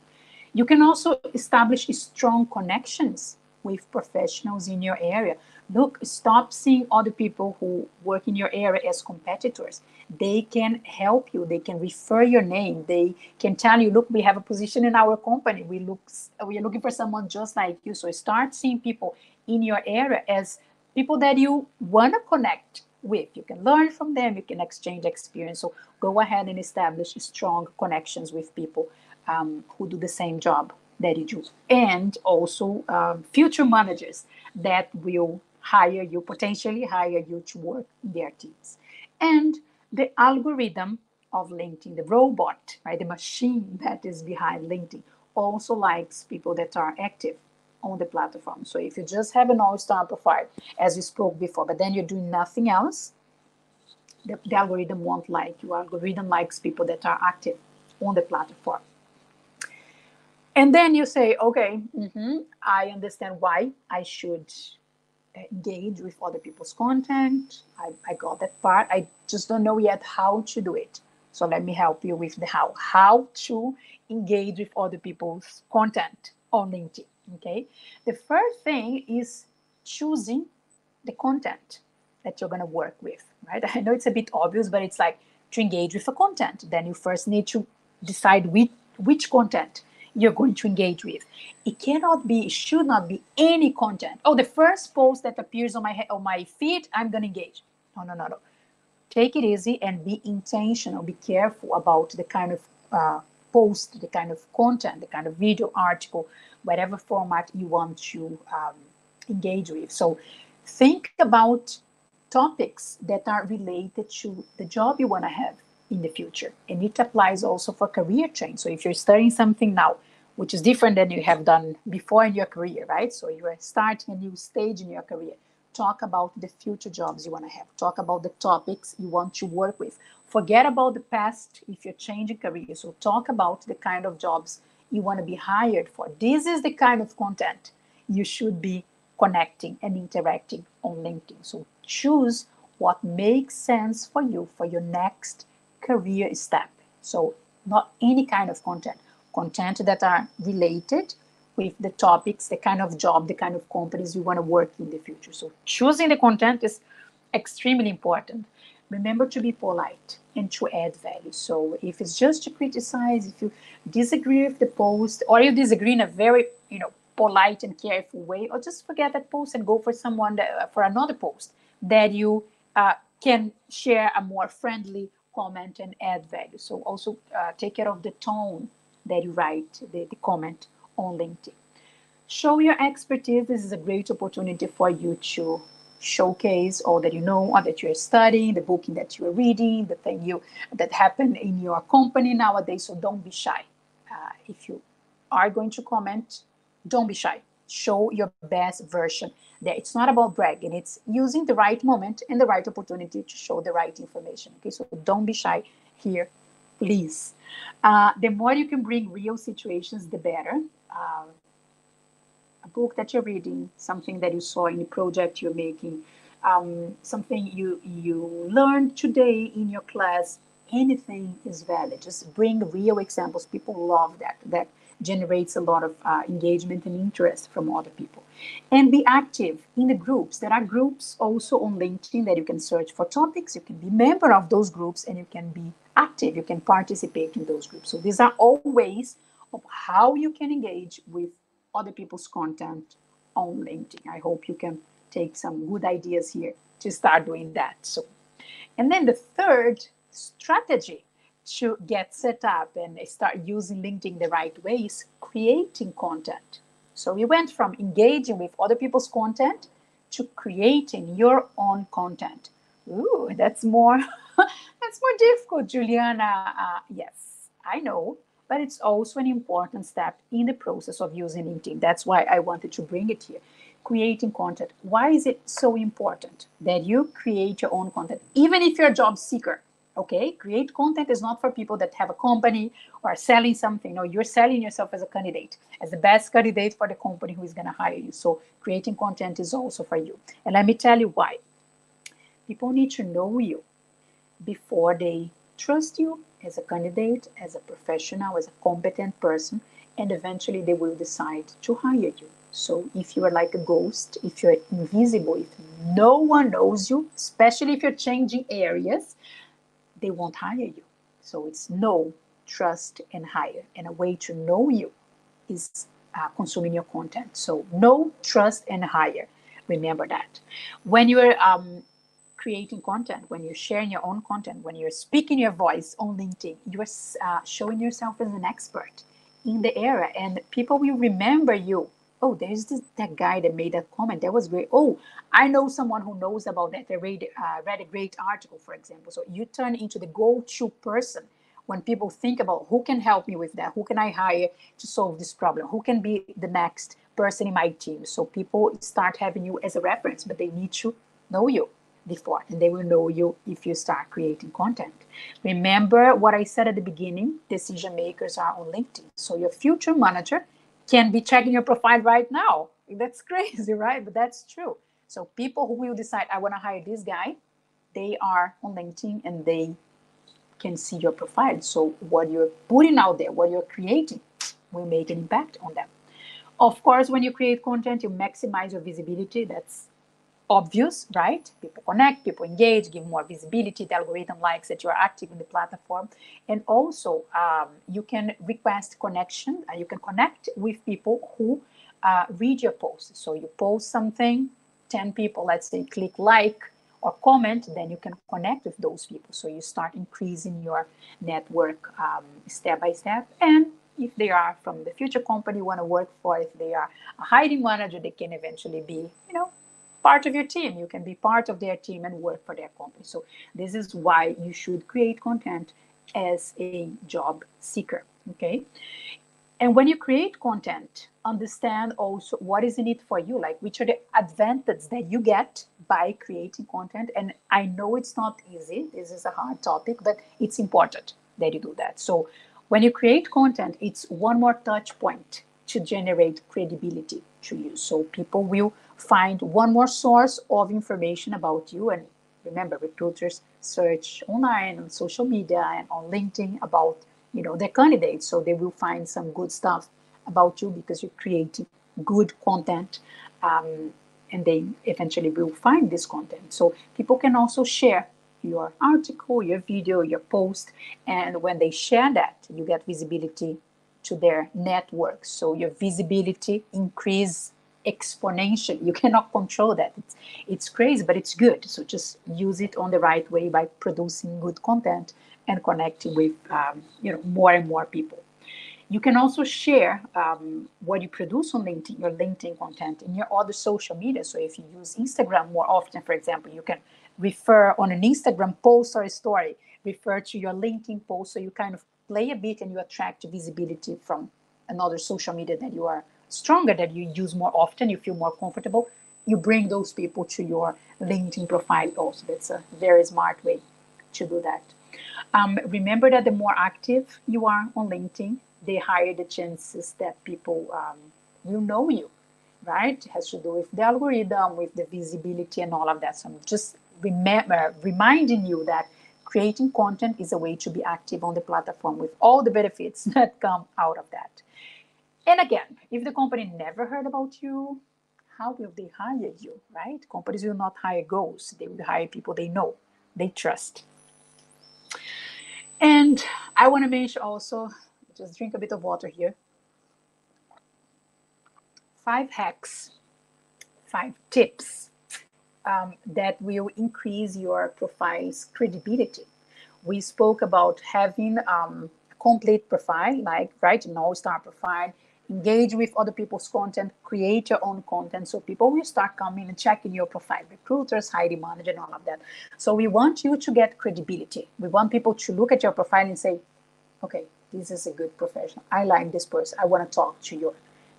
B: You can also establish strong connections with professionals in your area look stop seeing other people who work in your area as competitors. They can help you. They can refer your name. They can tell you look we have a position in our company. We look we are looking for someone just like you. So start seeing people in your area as people that you want to connect with. You can learn from them. You can exchange experience. So go ahead and establish strong connections with people um, who do the same job that you do. And also um, future managers that will hire you, potentially hire you to work in their teams. And the algorithm of LinkedIn, the robot, right, the machine that is behind LinkedIn, also likes people that are active on the platform. So if you just have an all-star profile, as we spoke before, but then you're doing nothing else, the, the algorithm won't like you. Algorithm likes people that are active on the platform. And then you say, okay, mm-hmm, I understand why I should engage with other people's content. I, I got that part. I just don't know yet how to do it. So let me help you with the how. How to engage with other people's content on LinkedIn. Okay. The first thing is choosing the content that you're going to work with, right? I know it's a bit obvious, but it's like to engage with a content. Then you first need to decide which, which content you're going to engage with. It cannot be, should not be any content. Oh, the first post that appears on my on my feed, I'm gonna engage. No, no, no, no. Take it easy and be intentional. Be careful about the kind of uh, post, the kind of content, the kind of video, article, whatever format you want to um, engage with. So think about topics that are related to the job you want to have in the future. And it applies also for career change. So if you're studying something now, which is different than you have done before in your career, right? So you are starting a new stage in your career. Talk about the future jobs you want to have. Talk about the topics you want to work with. Forget about the past if you're changing career. So talk about the kind of jobs you want to be hired for. This is the kind of content you should be connecting and interacting on LinkedIn. So choose what makes sense for you for your next career step. So not any kind of content, content that are related with the topics, the kind of job, the kind of companies you want to work in the future. So choosing the content is extremely important. Remember to be polite and to add value. So if it's just to criticize, if you disagree with the post or you disagree in a very, you know, polite and careful way, or just forget that post and go for someone that, for another post that you uh, can share a more friendly comment and add value. So also uh, take care of the tone that you write the, the comment on LinkedIn. Show your expertise. This is a great opportunity for you to showcase all that you know, all that you're studying, the book that you're reading, the thing you that happened in your company nowadays. So don't be shy. Uh, if you are going to comment, don't be shy. Show your best version. That it's not about bragging. It's using the right moment and the right opportunity to show the right information. Okay, so don't be shy here, please. Uh, the more you can bring real situations, the better. Uh, a book that you're reading, something that you saw in a project you're making, um, something you you learned today in your class. Anything is valid. Just bring real examples. People love that. That generates a lot of uh, engagement and interest from other people. And be active in the groups. There are groups also on LinkedIn that you can search for topics. You can be member of those groups and you can be active. You can participate in those groups. So these are all ways of how you can engage with other people's content on LinkedIn. I hope you can take some good ideas here to start doing that. So, and then the third strategy to get set up and start using LinkedIn the right way is creating content. So we went from engaging with other people's content to creating your own content. Ooh, that's more that's more difficult, Juliana. Uh, yes, I know but it's also an important step in the process of using LinkedIn. That's why I wanted to bring it here. Creating content. Why is it so important that you create your own content, even if you're a job seeker? Okay, create content is not for people that have a company or selling something. No, you're selling yourself as a candidate, as the best candidate for the company who is going to hire you. So, creating content is also for you. And let me tell you why. People need to know you before they trust you as a candidate, as a professional, as a competent person, and eventually they will decide to hire you. So if you are like a ghost, if you're invisible, if no one knows you, especially if you're changing areas, they won't hire you. So it's know, trust, and hire. And a way to know you is uh, consuming your content. So know, trust, and hire. Remember that. When you're um, creating content, when you're sharing your own content, when you're speaking your voice on LinkedIn, you're uh, showing yourself as an expert in the area, and people will remember you. Oh, there's this that guy that made that comment. That was great. Oh, I know someone who knows about that. They read, uh, read a great article, for example. So you turn into the go-to person when people think about who can help me with that, who can I hire to solve this problem, who can be the next person in my team. So people start having you as a reference, but they need to know you before and they will know you if you start creating content. Remember what I said at the beginning decision makers are on LinkedIn. So your future manager can be checking your profile right now. That's crazy, right? But that's true. So people who will decide, I want to hire this guy, they are on LinkedIn and they can see your profile. So what you're putting out there, what you're creating, will make an impact on them. Of course, when you create content, you maximize your visibility. That's obvious, right? People connect, people engage, give more visibility. The algorithm likes that you are active in the platform. And also, um, you can request connection. Uh, you can connect with people who uh, read your posts. So you post something, 10 people, let's say, click like or comment, then you can connect with those people. So you start increasing your network um, step by step. And if they are from the future company you want to work for, if they are a hiring manager, they can eventually be, you know, part of your team. You can be part of their team and work for their company. So this is why you should create content as a job seeker. Okay. And when you create content, understand also what is in it for you, like which are the advantages that you get by creating content. And I know it's not easy. This is a hard topic, but it's important that you do that. So when you create content, it's one more touch point to generate credibility to you. So people will find one more source of information about you. And remember, recruiters search online on social media and on LinkedIn about you know their candidates, so they will find some good stuff about you because you're creating good content. Um, and they eventually will find this content. So people can also share your article, your video, your post, and when they share that, you get visibility to their network. So your visibility increase exponentially. You cannot control that. It's, it's crazy, but it's good. So just use it on the right way by producing good content and connecting with um, you know more and more people. You can also share um, what you produce on LinkedIn, your LinkedIn content, in your other social media. So if you use Instagram more often, for example, you can refer on an Instagram post or a story, refer to your LinkedIn post. So you kind of play a bit and you attract visibility from another social media that you are stronger, that you use more often, you feel more comfortable. You bring those people to your LinkedIn profile also. That's a very smart way to do that. Um, remember that the more active you are on LinkedIn, the higher the chances that people um, will know you, right? It has to do with the algorithm, with the visibility, and all of that. So I'm just remember reminding you that creating content is a way to be active on the platform with all the benefits that come out of that. And again, if the company never heard about you, how will they hire you, right? Companies will not hire ghosts. They will hire people they know, they trust. And I want to mention also just drink a bit of water here. Five hacks, five tips um, that will increase your profile's credibility. We spoke about having um, a complete profile, like right, an all-star profile, engage with other people's content, create your own content. So people will start coming and checking your profile, recruiters, hiring manager, and all of that. So we want you to get credibility. We want people to look at your profile and say, okay, this is a good professional. I like this person. I want to talk to you.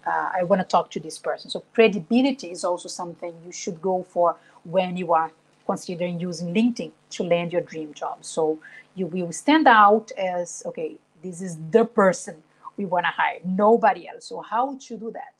B: Uh, I want to talk to this person. So credibility is also something you should go for when you are considering using LinkedIn to land your dream job. So you will stand out as okay, this is the person we want to hire, nobody else. So how to do that?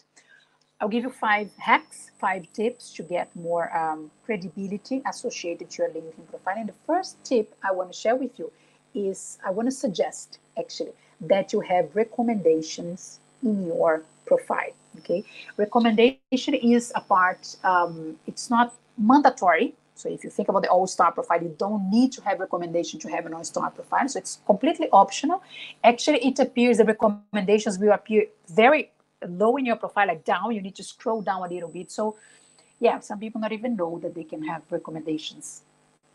B: I'll give you five hacks, five tips to get more um, credibility associated to your LinkedIn profile. And the first tip I want to share with you is I want to suggest actually that you have recommendations in your profile. Okay, recommendation is a part. Um, it's not mandatory. So if you think about the all-star profile, you don't need to have recommendation to have an all-star profile. So it's completely optional. Actually, it appears the recommendations will appear very low in your profile, like down. You need to scroll down a little bit. So yeah, some people not even know that they can have recommendations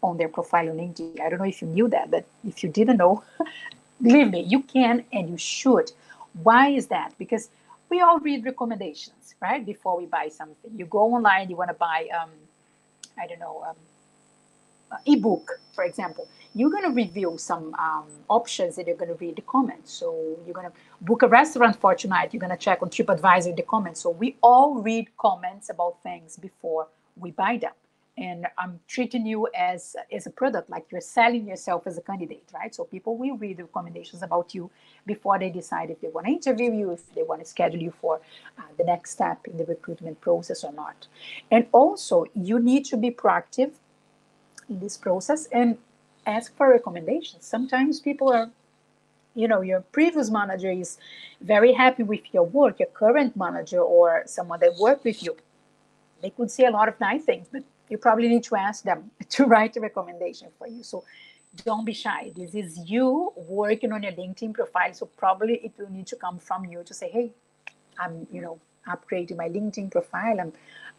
B: on their profile on LinkedIn. I don't know if you knew that, but if you didn't know, believe me, you can and you should. Why is that? Because we all read recommendations, right? Before we buy something. You go online, you want to buy, um, I don't know, um, ebook, for example. You're going to review some um, options and you're going to read the comments. So you're going to book a restaurant for tonight. You're going to check on TripAdvisor the comments. So we all read comments about things before we buy them and I'm treating you as as a product, like you're selling yourself as a candidate, right? So people will read the recommendations about you before they decide if they want to interview you, if they want to schedule you for uh, the next step in the recruitment process or not. And also, you need to be proactive in this process and ask for recommendations. Sometimes people are you know your previous manager is very happy with your work your current manager or someone that worked with you they could say a lot of nice things but you probably need to ask them to write a recommendation for you. So don't be shy. This is you working on your LinkedIn profile. So probably it will need to come from you to say, hey, I'm, you know, upgrading my LinkedIn profile. I'm,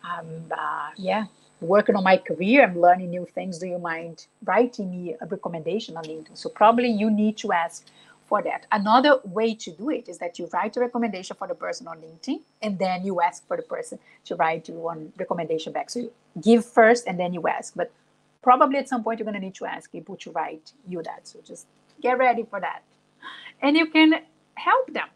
B: I'm uh, yeah, working on my career. I'm learning new things. Do you mind writing me a recommendation on LinkedIn? So probably you need to ask for that. Another way to do it is that you write a recommendation for the person on LinkedIn and then you ask for the person to write you one recommendation back. So you give first and then you ask. But probably at some point you're going to need to ask people to write you that. So just get ready for that. And you can help them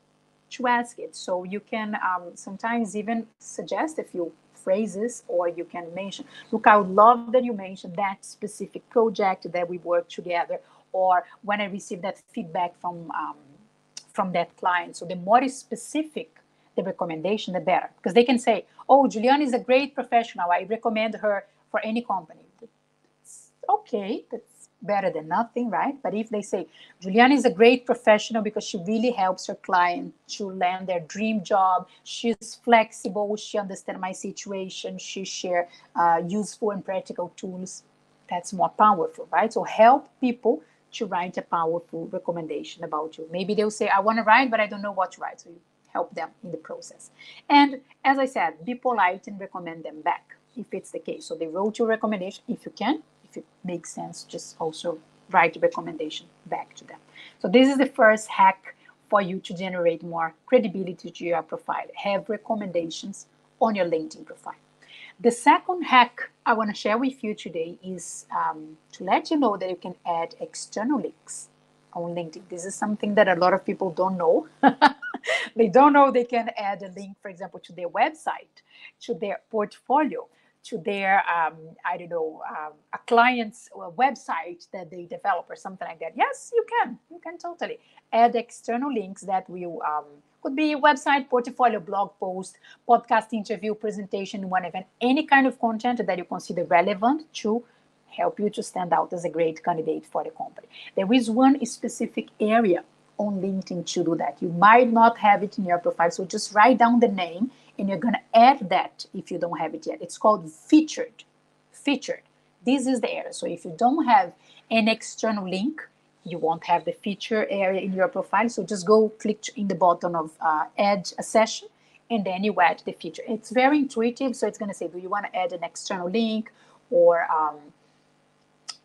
B: to ask it. So you can um, sometimes even suggest a few phrases or you can mention, look, I would love that you mentioned that specific project that we worked together or when I receive that feedback from um, from that client. So the more specific the recommendation, the better, because they can say, "Oh, Juliana is a great professional. I recommend her for any company." It's okay, that's better than nothing, right? But if they say Juliana is a great professional because she really helps her client to land their dream job, she's flexible, she understands my situation, she share uh, useful and practical tools. That's more powerful, right? So help people to write a powerful recommendation about you. Maybe they'll say, I want to write, but I don't know what to write. So you help them in the process. And as I said, be polite and recommend them back if it's the case. So they wrote your recommendation. If you can, if it makes sense, just also write the recommendation back to them. So this is the first hack for you to generate more credibility to your profile. Have recommendations on your LinkedIn profile. The second hack I want to share with you today is um, to let you know that you can add external links on LinkedIn. This is something that a lot of people don't know. they don't know they can add a link, for example, to their website, to their portfolio, to their, um, I don't know, um, a client's uh, website that they develop or something like that. Yes, you can. You can totally add external links that will um, could be a website, portfolio, blog post, podcast interview, presentation, whatever, any kind of content that you consider relevant to help you to stand out as a great candidate for the company. There is one specific area on LinkedIn to do that. You might not have it in your profile, so just write down the name and you're going to add that if you don't have it yet. It's called featured. Featured. This is the area. So if you don't have an external link, you won't have the feature area in your profile. So just go click in the button of uh, add a session and then you add the feature. It's very intuitive. So it's going to say, do you want to add an external link or um,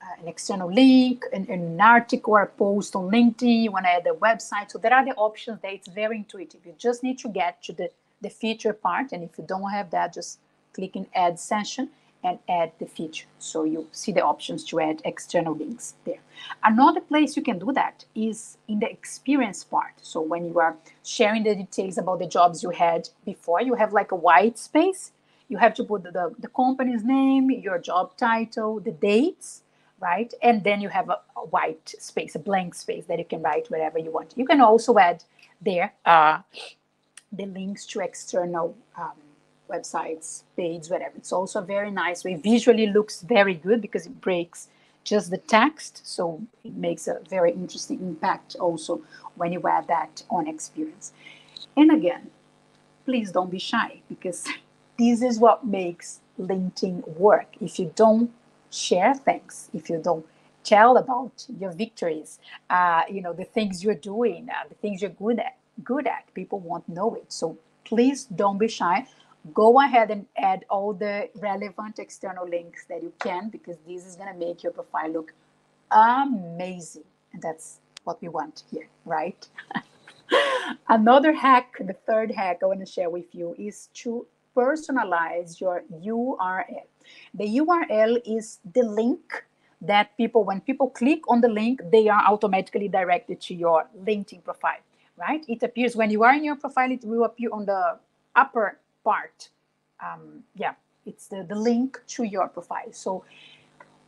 B: uh, an external link, an, an, article or a post on LinkedIn, you want to add a website. So there are the options there. It's very intuitive. You just need to get to the, the feature part. And if you don't have that, just click in add session and add the feature. So you see the options to add external links there. Another place you can do that is in the experience part. So when you are sharing the details about the jobs you had before, you have like a white space. You have to put the, the, company's name, your job title, the dates, right? And then you have a, a, white space, a blank space that you can write whatever you want. You can also add there uh, the links to external um, websites, page, whatever. It's also very nice way. Visually looks very good because it breaks just the text. So it makes a very interesting impact also when you add that on experience. And again, please don't be shy because this is what makes LinkedIn work. If you don't share things, if you don't tell about your victories, uh, you know, the things you're doing, uh, the things you're good at, good at, people won't know it. So please don't be shy go ahead and add all the relevant external links that you can because this is going to make your profile look amazing. And that's what we want here right? Another hack the third hack i want to share with you is to personalize your url the url is the link that people when people click on the link they are automatically directed to your linkedin profile right? It appears when you are in your profile it will appear on the upper part. Um, yeah, it's the, the link to your profile. So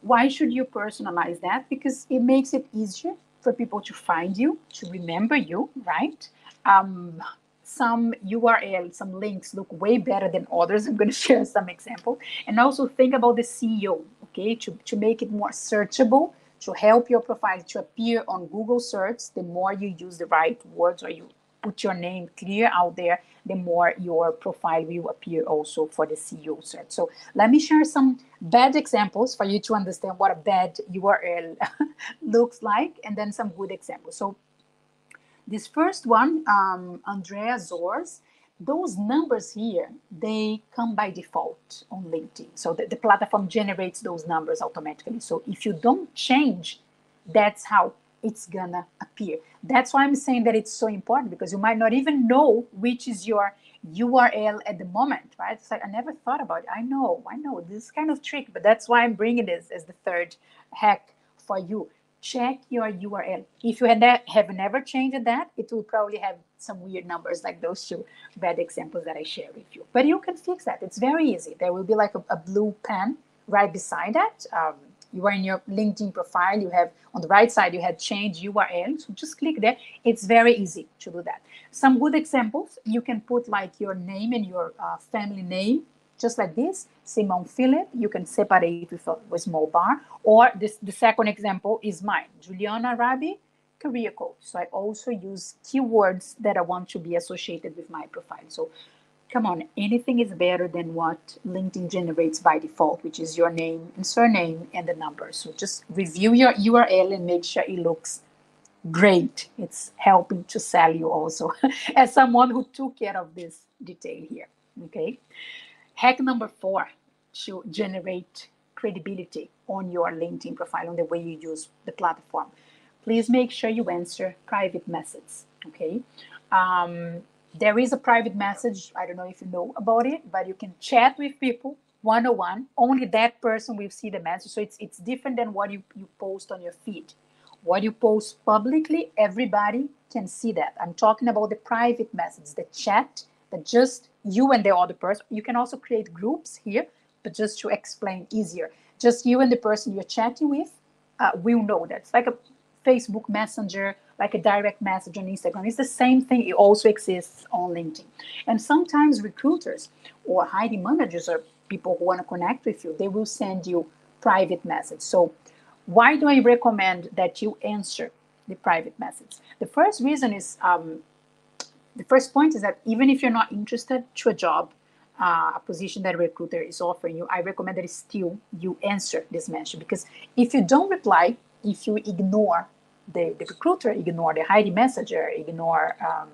B: why should you personalize that? Because it makes it easier for people to find you, to remember you, right? Um, some URL, some links look way better than others. I'm going to share some example. And also think about the SEO, okay, to, to make it more searchable, to help your profile to appear on Google search. The more you use the right words or you put your name clear out there, the more your profile will appear also for the SEO search. So let me share some bad examples for you to understand what a bad URL looks like, and then some good examples. So this first one, um, Andrea Zors, those numbers here, they come by default on LinkedIn. So the, the platform generates those numbers automatically. So if you don't change, that's how it's gonna appear. That's why I'm saying that it's so important because you might not even know which is your URL at the moment, right? It's like I never thought about it. I know, I know this kind of trick, but that's why I'm bringing this as the third hack for you. Check your URL. If you had ne- have never changed that, it will probably have some weird numbers like those two bad examples that I share with you. But you can fix that. It's very easy. There will be like a, a blue pen right beside that. Um, you are in your LinkedIn profile, you have on the right side, you had change URL. So just click there. It's very easy to do that. Some good examples, you can put like your name and your uh, family name, just like this, Simon Philip. You can separate with a, with small bar. Or this, the second example is mine, Juliana Rabbi, career coach. So I also use keywords that I want to be associated with my profile. So come on, anything is better than what LinkedIn generates by default, which is your name and surname and the number. So just review your URL and make sure it looks great. It's helping to sell you also as someone who took care of this detail here. Okay. Hack number four to generate credibility on your LinkedIn profile, on the way you use the platform. Please make sure you answer private messages. Okay. Um, there is a private message. I don't know if you know about it, but you can chat with people one on one. Only that person will see the message. So it's it's different than what you, you post on your feed. What you post publicly, everybody can see that. I'm talking about the private message, the chat that just you and the other person. You can also create groups here, but just to explain easier, just you and the person you're chatting with uh, will know that. It's like a Facebook Messenger, like a direct message on Instagram. It's the same thing. It also exists on LinkedIn. And sometimes recruiters or hiring managers or people who want to connect with you, they will send you private message. So why do I recommend that you answer the private message? The first reason is um, the first point is that even if you're not interested to a job, uh, a position that a recruiter is offering you, I recommend that still you answer this message because if you don't reply, if you ignore the, the recruiter, ignore the hiring manager, ignore um,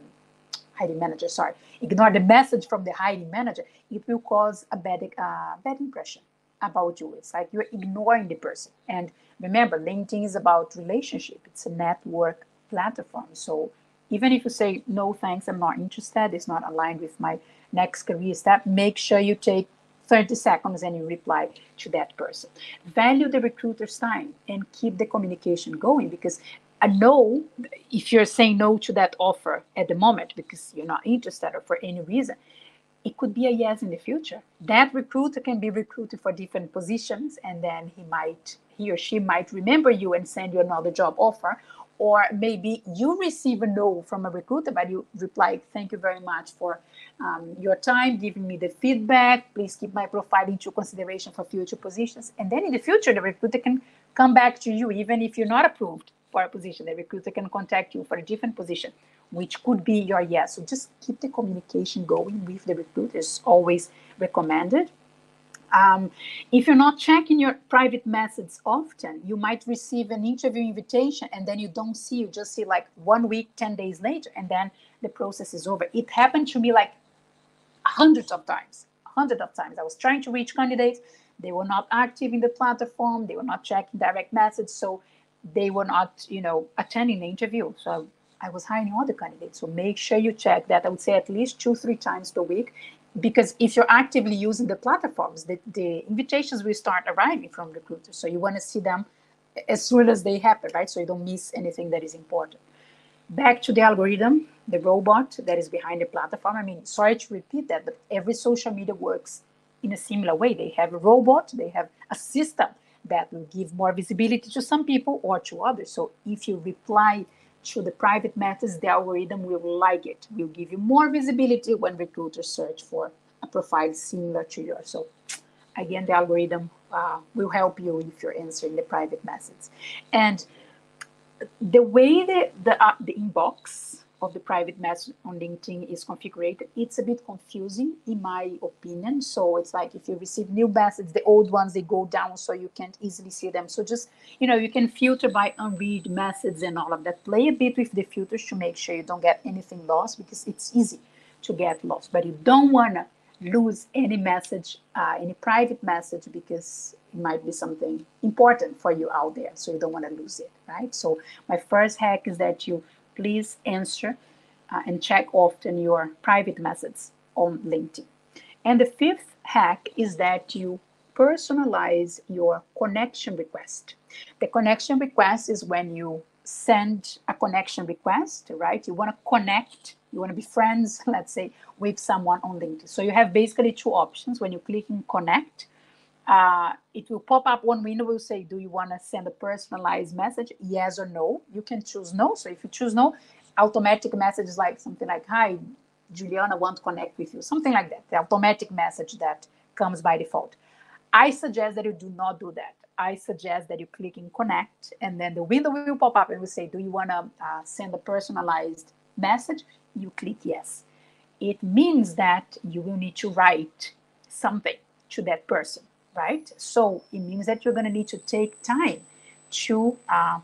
B: hiring manager, sorry, ignore the message from the hiring manager, it will cause a bad uh, bad impression about you. It's like you're ignoring the person. And remember, LinkedIn is about relationship. It's a network platform. So even if you say no thanks, I'm not interested, it's not aligned with my next career step, make sure you take 30 seconds and you reply to that person. Value the recruiter's time and keep the communication going because a no, if you're saying no to that offer at the moment because you're not interested or for any reason, it could be a yes in the future. That recruiter can be recruited for different positions, and then he might, he or she might remember you and send you another job offer. Or maybe you receive a no from a recruiter, but you reply, Thank you very much for um, your time, giving me the feedback. Please keep my profile into consideration for future positions. And then in the future, the recruiter can come back to you, even if you're not approved for a position. The recruiter can contact you for a different position which could be your yes. So just keep the communication going with the recruiter is always recommended. Um, if you're not checking your private messages often, you might receive an interview invitation and then you don't see, you just see like one week, 10 days later, and then the process is over. It happened to me like hundreds of times, hundreds of times. I was trying to reach candidates. They were not active in the platform. They were not checking direct message. So they were not, you know, attending the interview. So I was hiring other candidates. So make sure you check that. I would say at least two, three times per week. Because if you're actively using the platforms, the, the invitations will start arriving from recruiters. So you want to see them as soon as they happen, right? So you don't miss anything that is important. Back to the algorithm, the robot that is behind the platform. I mean, sorry to repeat that, but every social media works in a similar way. They have a robot, they have a system that will give more visibility to some people or to others. So if you reply to the private methods, the algorithm will like it, will give you more visibility when recruiters search for a profile similar to yours. So again, the algorithm uh, will help you if you're answering the private messages. And the way that the, uh, the inbox of the private message on LinkedIn is configured, it's a bit confusing in my opinion. So it's like if you receive new messages, the old ones they go down so you can't easily see them. So just you know, you can filter by unread messages and all of that. Play a bit with the filters to make sure you don't get anything lost because it's easy to get lost. But you don't wanna lose any message, uh, any private message because it might be something important for you out there. So you don't want to lose it, right? So my first hack is that you please answer uh, and check often your private messages on LinkedIn. And the fifth hack is that you personalize your connection request. The connection request is when you send a connection request, right? You want to connect, you want to be friends, let's say, with someone on LinkedIn. So you have basically two options. When you click in connect, uh, it will pop up one window will say do you want to send a personalized message? Yes or no. You can choose no. So if you choose no automatic message is like something like hi juliana want to connect with you. Something like that. The automatic message that comes by default. I suggest that you do not do that. I suggest that you click in connect and then the window will pop up and will say do you want to uh, send a personalized message? You click yes. It means that you will need to write something to that person, right? So it means that you're going to need to take time to uh,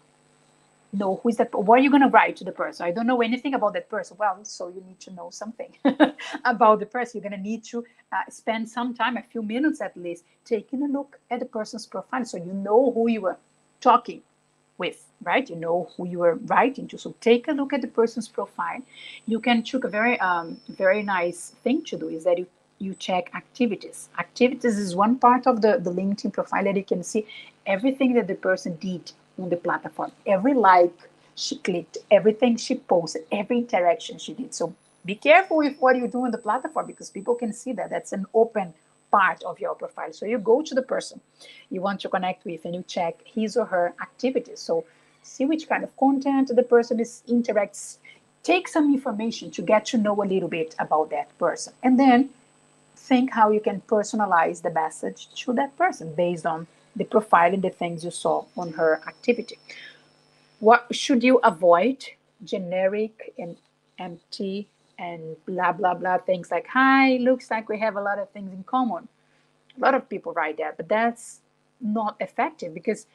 B: know who is that what are you going to write to the person. I don't know anything about that person. Well so you need to know something about the person. You're going to need to uh, spend some time a few minutes at least taking a look at the person's profile so you know who you are talking with right? You know who you are writing to. So take a look at the person's profile. You can check a very um, very nice thing to do is that you you check activities activities is one part of the the linkedin profile that you can see everything that the person did on the platform. Every like she clicked, everything she posted, every interaction she did. So be careful with what you do on the platform because people can see that. That's an open part of your profile. So you go to the person you want to connect with and you check his or her activities. So see which kind of content the person is interacts. Take some information to get to know a little bit about that person. And then think how you can personalize the message to that person based on the profile and the things you saw on her activity. What should you avoid? Generic and empty and blah blah blah things like hi looks like we have a lot of things in common a lot of people write that but that's not effective because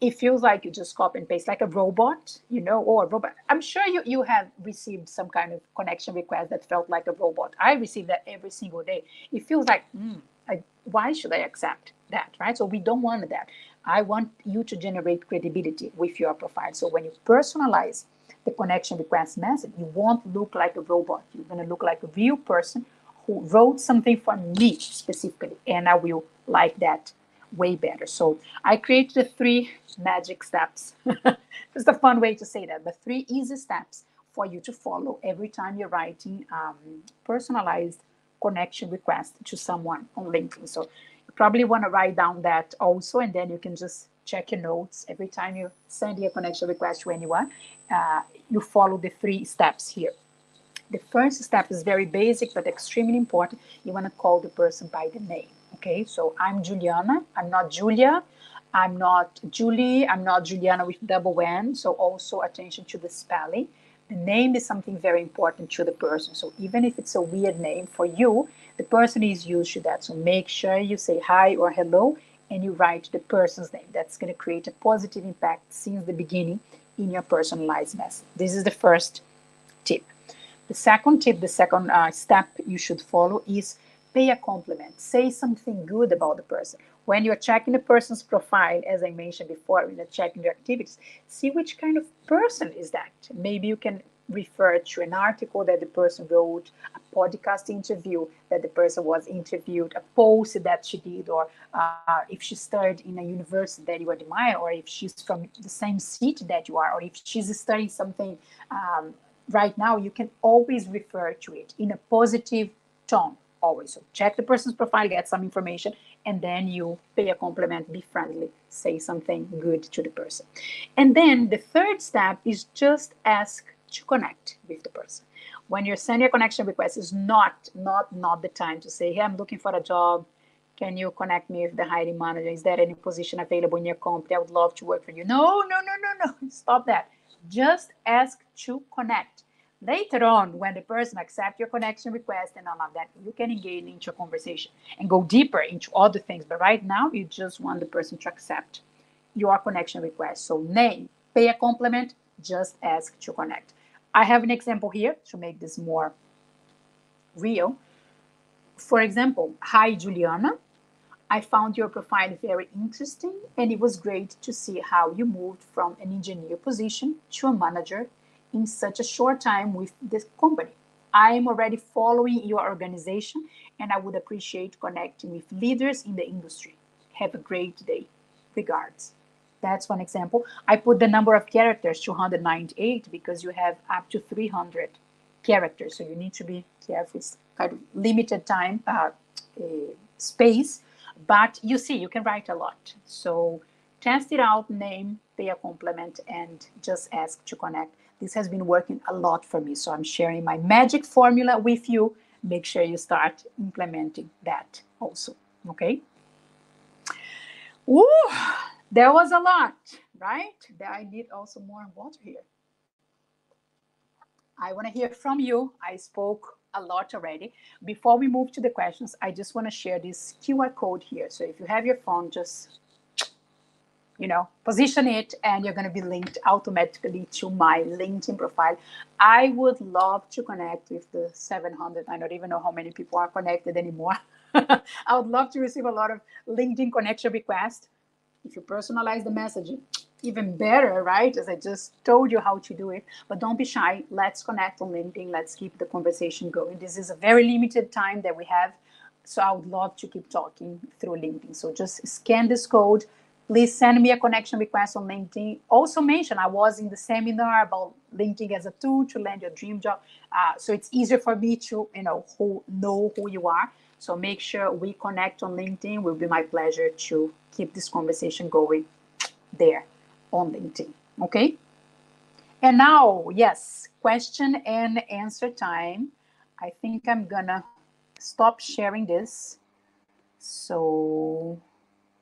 B: it feels like you just copy and paste like a robot, you know, or a robot. I'm sure you, you have received some kind of connection request that felt like a robot. I receive that every single day. It feels like, mm, I, why should I accept that, right? So we don't want that. I want you to generate credibility with your profile. So when you personalize the connection request message, you won't look like a robot. You're going to look like a real person who wrote something for me specifically, and I will like that way better. So I created the three magic steps. it's a fun way to say that, but three easy steps for you to follow every time you're writing um, personalized connection request to someone on LinkedIn. So you probably want to write down that also, and then you can just check your notes every time you send a connection request to anyone. Uh, you follow the three steps here. The first step is very basic but extremely important. You want to call the person by the name. Okay, so I'm Juliana. I'm not Julia. I'm not Julie. I'm not Juliana with double N. So also attention to the spelling. The name is something very important to the person. So even if it's a weird name for you, the person is used to that. So make sure you say hi or hello and you write the person's name. That's going to create a positive impact since the beginning in your personalized message. This is the first tip. The second tip, the second uh, step you should follow is pay a compliment, say something good about the person. When you're checking the person's profile, as I mentioned before, when you're checking their activities, see which kind of person is that. Maybe you can refer to an article that the person wrote, a podcast interview that the person was interviewed, a post that she did, or uh, if she studied in a university that you admire, or if she's from the same city that you are, or if she's studying something um, right now, you can always refer to it in a positive tone always. So check the person's profile, get some information, and then you pay a compliment, be friendly, say something good to the person. And then the third step is just ask to connect with the person. When you're sending a connection request, is not not not the time to say, "Hey, I'm looking for a job. Can you connect me with the hiring manager? Is there any position available in your company? I would love to work for you." No, no, no, no, no. Stop that. Just ask to connect Later on, when the person accepts your connection request and all of that, you can engage into a conversation and go deeper into other things. But right now, you just want the person to accept your connection request. So name, pay a compliment, just ask to connect. I have an example here to make this more real. For example, hi Juliana. I found your profile very interesting, and it was great to see how you moved from an engineer position to a manager in such a short time with this company. I am already following your organization and I would appreciate connecting with leaders in the industry. Have a great day. Regards. That's one example. I put the number of characters 298 because you have up to 300 characters. So you need to be careful. It's kind of limited time, uh, uh, space, but you see, you can write a lot. So test it out, name, pay a compliment, and just ask to connect. This has been working a lot for me. So I'm sharing my magic formula with you. Make sure you start implementing that also. Okay. Ooh, there was a lot, right? That I need also more water here. I want to hear from you. I spoke a lot already. Before we move to the questions, I just want to share this QR code here. So if you have your phone, just you know, position it and you're going to be linked automatically to my LinkedIn profile. I would love to connect with the 700. I don't even know how many people are connected anymore. I would love to receive a lot of LinkedIn connection requests. If you personalize the messaging, even better, right? As I just told you how to do it. But don't be shy. Let's connect on LinkedIn. Let's keep the conversation going. This is a very limited time that we have. So I would love to keep talking through LinkedIn. So just scan this code, please send me a connection request on LinkedIn. Also mention I was in the seminar about LinkedIn as a tool to land your dream job. Uh, so it's easier for me to, you know, who know who you are. So make sure we connect on LinkedIn. It will be my pleasure to keep this conversation going there on LinkedIn. Okay. And now, yes, question and answer time. I think I'm gonna stop sharing this. So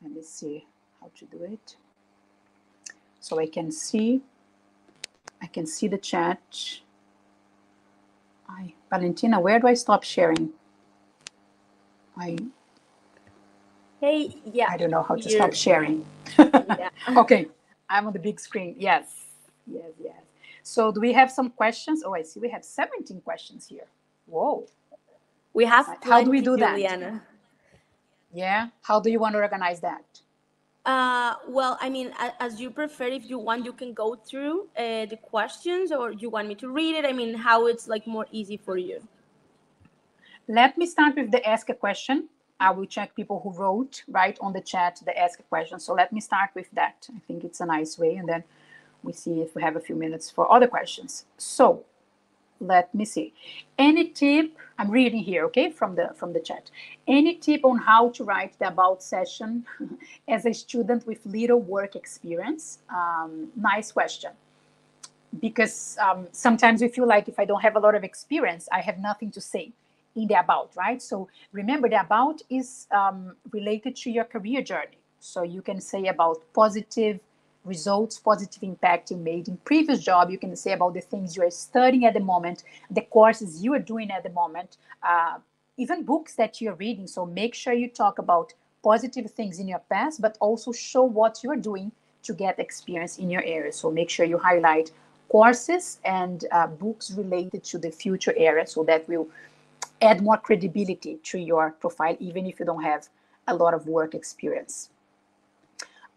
B: let me see how to do it. So I can see, I can see the chat. I, Valentina, where do I stop sharing? I,
A: Hey, yeah.
B: I don't know how to
A: You're-
B: stop sharing.
A: yeah.
B: okay, I'm on the big screen. Yes, yes, yes. So do we have some questions? Oh, I see we have 17 questions here. Whoa.
A: We have
B: How do we do that? Yeah. How do you want to organize that?
A: Uh, well, I mean, as you prefer, if you want, you can go through uh, the questions, or you want me to read it. I mean, how it's like more easy for you.
B: Let me start with the ask a question. I will check people who wrote right on the chat the ask a question. So let me start with that. I think it's a nice way, and then we see if we have a few minutes for other questions. So let me see. Any tip? I'm reading here, okay, from the from the chat. Any tip on how to write the about session as a student with little work experience? Um, nice question. Because um, sometimes we feel like if I don't have a lot of experience, I have nothing to say in the about, right? So remember, the about is um, related to your career journey. So you can say about positive results, positive impact you made in previous job. You can say about the things you are studying at the moment, the courses you are doing at the moment, uh, even books that you're reading. So make sure you talk about positive things in your past, but also show what you're doing to get experience in your area. So make sure you highlight courses and uh, books related to the future area so that will add more credibility to your profile, even if you don't have a lot of work experience.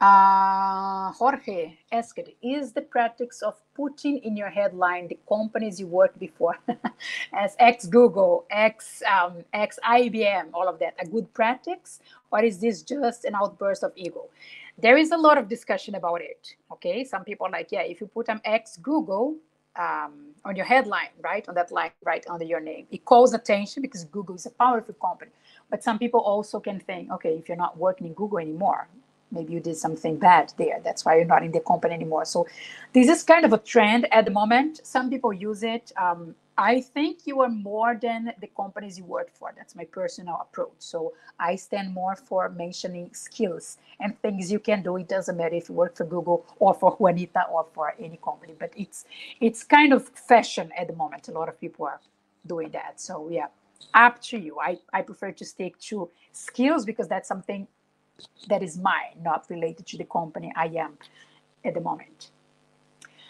B: Uh, Jorge asked, is the practice of putting in your headline the companies you worked before as ex Google, ex um, ex IBM, all of that a good practice, or is this just an outburst of ego? There is a lot of discussion about it. Okay, some people are like, yeah, if you put an ex Google um, on your headline, right, on that line, right under your name, it calls attention because Google is a powerful company. But some people also can think, okay, if you're not working in Google anymore, maybe you did something bad there. That's why you're not in the company anymore. So this is kind of a trend at the moment. Some people use it. Um, I think you are more than the companies you work for. That's my personal approach. So I stand more for mentioning skills and things you can do. It doesn't matter if you work for Google or for Juanita or for any company, but it's it's kind of fashion at the moment. A lot of people are doing that. So yeah, up to you. I, I prefer to stick to skills because that's something that is mine, not related to the company I am at the moment.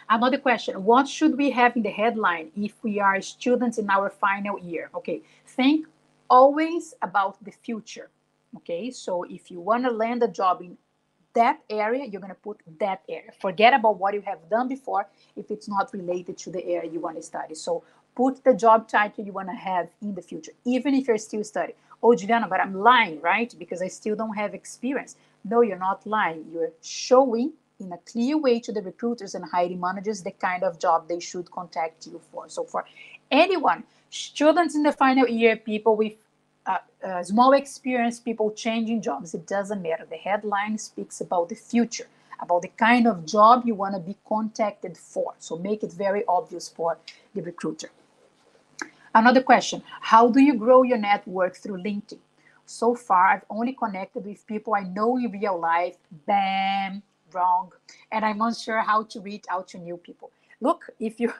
B: Another question What should we have in the headline if we are students in our final year? Okay, think always about the future. Okay, so if you want to land a job in that area, you're going to put that area. Forget about what you have done before if it's not related to the area you want to study. So put the job title you want to have in the future, even if you're still studying. Oh, Juliana, but I'm lying, right? Because I still don't have experience. No, you're not lying. You're showing in a clear way to the recruiters and hiring managers the kind of job they should contact you for. So, for anyone, students in the final year, people with uh, uh, small experience, people changing jobs, it doesn't matter. The headline speaks about the future, about the kind of job you want to be contacted for. So, make it very obvious for the recruiter. Another question How do you grow your network through LinkedIn? So far, I've only connected with people I know in real life. Bam, wrong. And I'm unsure how to reach out to new people. Look, if you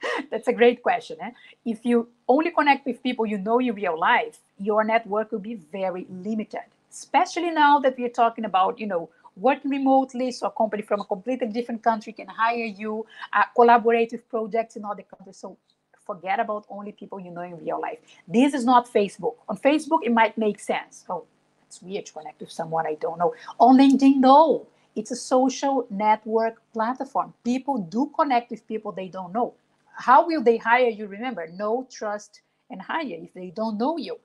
B: That's a great question. Eh? If you only connect with people you know in real life, your network will be very limited. Especially now that we're talking about, you know, working remotely, so a company from a completely different country can hire you, uh, collaborate with projects in other countries. So forget about only people you know in real life. This is not Facebook. On Facebook, it might make sense. Oh, it's weird to connect with someone I don't know. On LinkedIn, no. It's a social network platform. People do connect with people they don't know. How will they hire you? Remember, no trust, and hire. If they don't know you,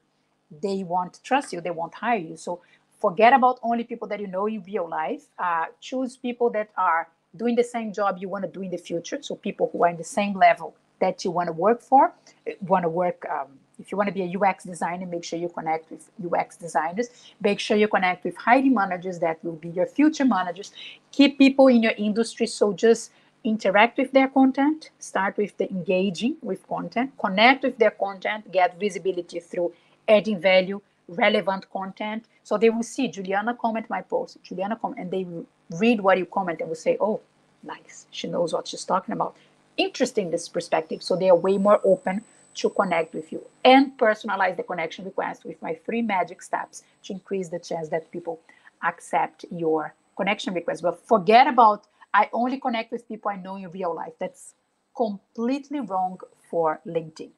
B: they won't trust you. They won't hire you. So forget about only people that you know in real life. Uh, choose people that are doing the same job you want to do in the future. So people who are in the same level that you want to work for, want to work. Um, if you want to be a UX designer, make sure you connect with UX designers. Make sure you connect with hiring managers that will be your future managers. Keep people in your industry. So just interact with their content. Start with the engaging with content. Connect with their content. Get visibility through adding value, relevant content. So they will see Juliana comment my post, Juliana comment, and they will read what you comment and will say, oh, nice. She knows what she's talking about interesting this perspective. So they are way more open to connect with you and personalize the connection request with my three magic steps to increase the chance that people accept your connection request. But forget about i only connect with people i know in real life. That's completely wrong for linkedin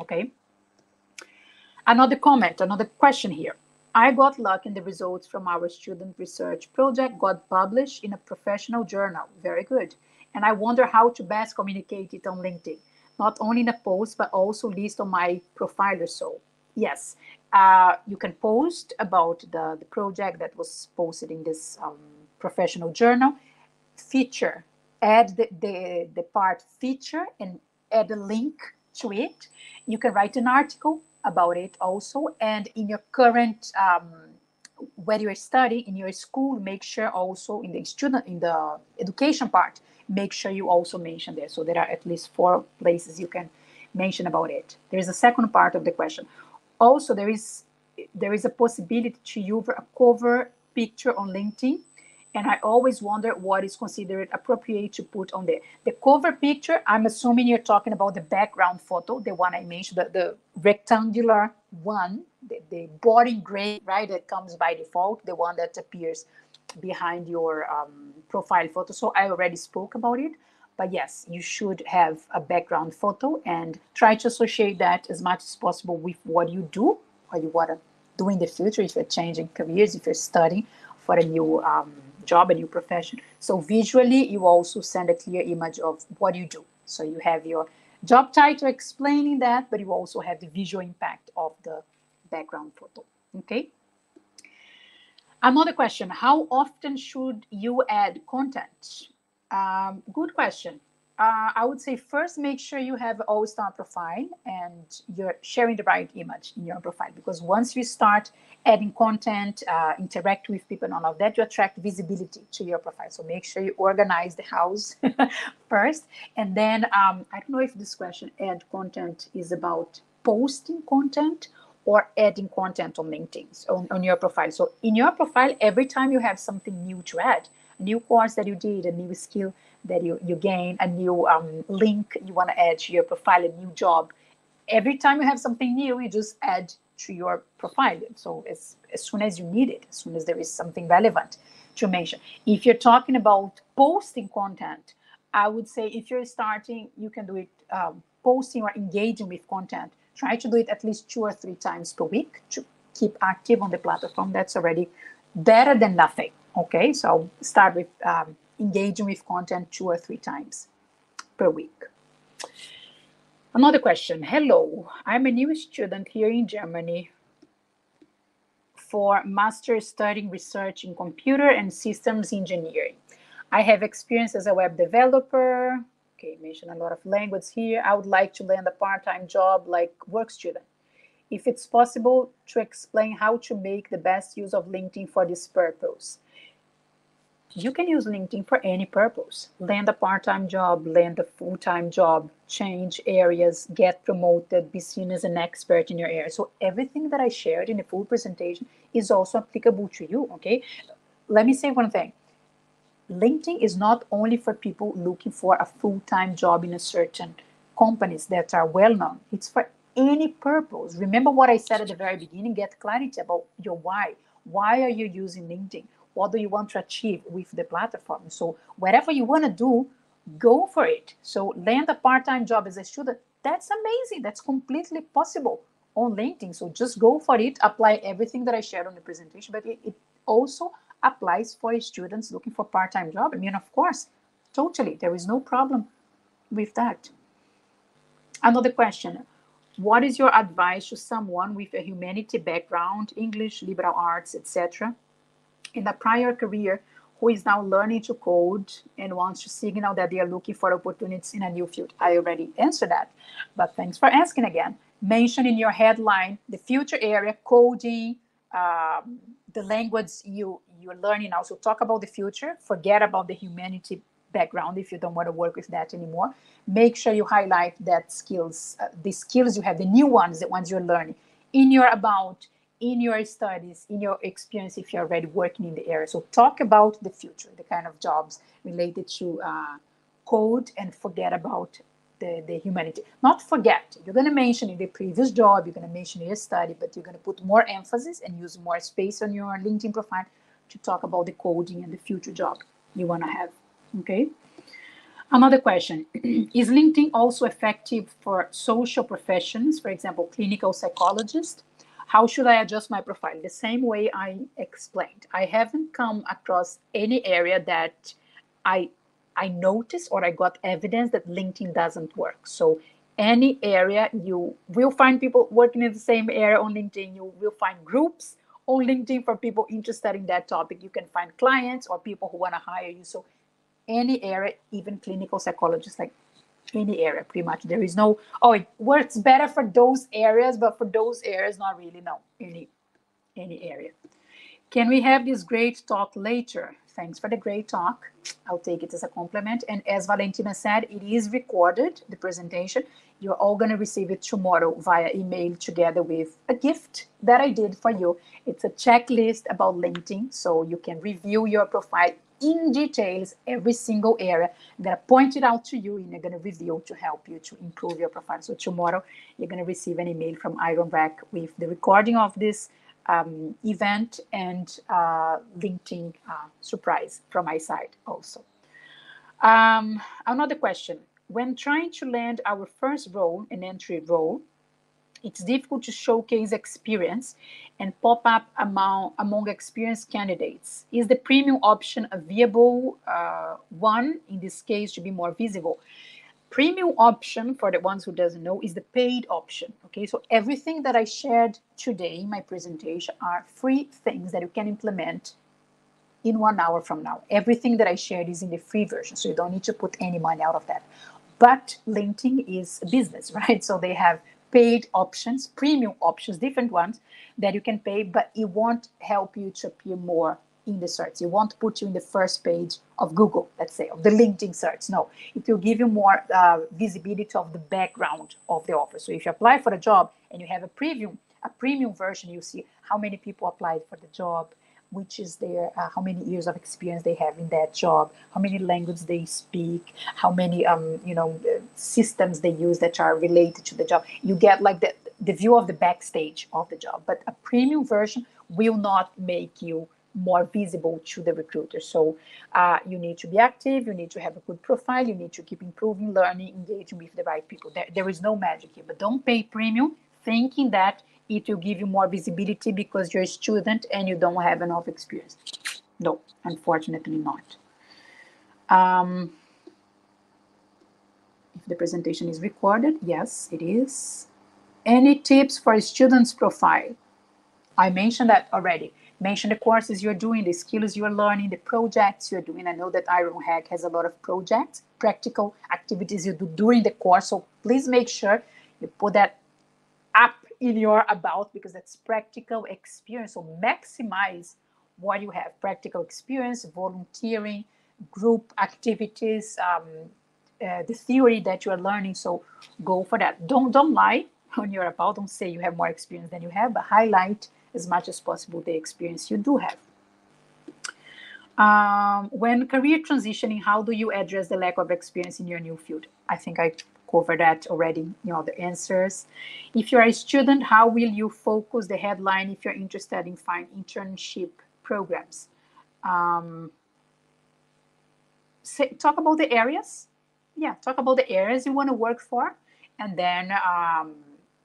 B: okay? Another comment another question here. I got luck in the results from our student research project got published in a professional journal. Very good and I wonder how to best communicate it on LinkedIn, not only in a post, but also list on my profile or so. Yes, uh, you can post about the, the project that was posted in this um, professional journal, feature, add the, the, the part feature and add a link to it. You can write an article about it also. And in your current um, where you're studying in your school, make sure also in the student in the education part make sure you also mention there. So there are at least four places you can mention about it. There is a second part of the question. Also, there is there is a possibility to use a cover picture on LinkedIn. And I always wonder what is considered appropriate to put on there. The cover picture, I'm assuming you're talking about the background photo, the one I mentioned, the, the rectangular one, the, the boring gray, right, that comes by default, the one that appears behind your um, profile photo. So I already spoke about it, but yes, you should have a background photo and try to associate that as much as possible with what you do, what you want to do in the future if you're changing careers, if you're studying for a new um, job, a new profession. So visually, you also send a clear image of what you do. So you have your job title explaining that, but you also have the visual impact of the background photo. Okay. Another question, how often should you add content? Um, good question. Uh, I would say first make sure you have all-star profile and you're sharing the right image in your profile because once you start adding content, uh, interact with people and all of that, you attract visibility to your profile. So make sure you organize the house first. And then um, I don't know if this question add content is about posting content or adding content on LinkedIn on, on your profile. So in your profile, every time you have something new to add, a new course that you did, a new skill that you, you gain, a new um, link you want to add to your profile, a new job. Every time you have something new, you just add to your profile. So as, as soon as you need it, as soon as there is something relevant to mention. If you're talking about posting content, I would say if you're starting, you can do it um, posting or engaging with content try to do it at least two or three times per week to keep active on the platform. That's already better than nothing. Okay, so start with um, engaging with content two or three times per week. Another question. Hello, I'm a new student here in Germany for master's studying research in computer and systems engineering. I have experience as a web developer, okay, mention a lot of language here. I would like to land a part-time job like work student. If it's possible to explain how to make the best use of LinkedIn for this purpose. You can use LinkedIn for any purpose. Land a part-time job, land a full-time job, change areas, get promoted, be seen as an expert in your area. So everything that I shared in the full presentation is also applicable to you, okay? Let me say one thing LinkedIn is not only for people looking for a full time job in a certain companies that are well known. It's for any purpose. Remember what I said at the very beginning get clarity about your why. Why are you using LinkedIn? What do you want to achieve with the platform? So, whatever you want to do, go for it. So, land a part time job as a student, that's amazing. That's completely possible on LinkedIn. So, just go for it, apply everything that I shared on the presentation, but it, it also applies for students looking for part time job. I mean, of course, totally, there is no problem with that. Another question what is your advice to someone with a humanity background, English, liberal arts, etc., in a prior career who is now learning to code and wants to signal that they are looking for opportunities in a new field? I already answered that, but thanks for asking again. Mention in your headline the future area, coding, um, the language you you're learning now. So talk about the future. Forget about the humanity background if you don't want to work with that anymore make sure you highlight that skills uh, the skills you have the new ones the ones you're learning in your about in your studies in your experience if you're already working in the area so talk about the future the kind of jobs related to uh, code and forget about the, the humanity not forget you're going to mention in the previous job you're going to mention in your study but you're going to put more emphasis and use more space on your linkedin profile to talk about the coding and the future job you want to have okay Another question Is LinkedIn also effective for social professions, for example, clinical psychologist? How should I adjust my profile? The same way I explained. I haven't come across any area that I I noticed or I got evidence that LinkedIn doesn't work. So any area you will find people working in the same area on LinkedIn. You will find groups on LinkedIn for people interested in that topic. You can find clients or people who want to hire you. So any area, even clinical psychologists, like any area, pretty much. There is no, oh, it works better for those areas, but for those areas, not really, no, any, any area. Can we have this great talk later? Thanks for the great talk. I'll take it as a compliment. And as Valentina said, it is recorded, the presentation. You're all going to receive it tomorrow via email together with a gift that I did for you. It's a checklist about LinkedIn, so you can review your profile in details every single area. I'm going to point it out to you and I'm going to review to help you to improve your profile. So tomorrow you're going to receive an email from Iron Ironhack with the recording of this um, event and uh, LinkedIn uh, surprise from my side also. Um, another question. When trying to land our first role, an entry role, it's difficult to showcase experience and pop up among, among experienced candidates. Is the premium option a viable uh, one in this case to be more visible? Premium option, for the ones who doesn't know, is the paid option. Okay, so everything that I shared today in my presentation are free things that you can implement in one hour from now. Everything that I shared is in the free version, so you don't need to put any money out of that. But LinkedIn is a business, right? So they have paid options, premium options, different ones that you can pay, but it won't help you to appear more in the search. It won't put you in the first page of Google, let's say, of the LinkedIn search. No, it will give you more uh, visibility of the background of the offer. So if you apply for a job and you have a premium, a premium version, you see how many people applied for the job, which is their uh, how many years of experience they have in that job how many languages they speak how many um you know uh, systems they use that are related to the job you get like the the view of the backstage of the job but a premium version will not make you more visible to the recruiter so uh, you need to be active you need to have a good profile you need to keep improving learning engaging with the right people there, there is no magic here but don't pay premium thinking that it will give you more visibility because you're a student and you don't have enough experience. No, unfortunately not. Um, if the presentation is recorded, yes, it is. Any tips for a student's profile? I mentioned that already. Mention the courses you're doing, the skills you're learning, the projects you're doing. I know that Ironhack has a lot of projects, practical activities you do during the course. So please make sure you put that up in your about because that's practical experience. So maximize what you have practical experience, volunteering, group activities, um, uh, the theory that you are learning. So go for that. Don't don't lie on your about. Don't say you have more experience than you have, but highlight as much as possible the experience you do have. Um, when career transitioning, how do you address the lack of experience in your new field? I think I covered that already, you know, the answers. If you're a student, how will you focus the headline if you're interested in find internship programs? Um, say, talk about the areas. Yeah, talk about the areas you want to work for. And then um,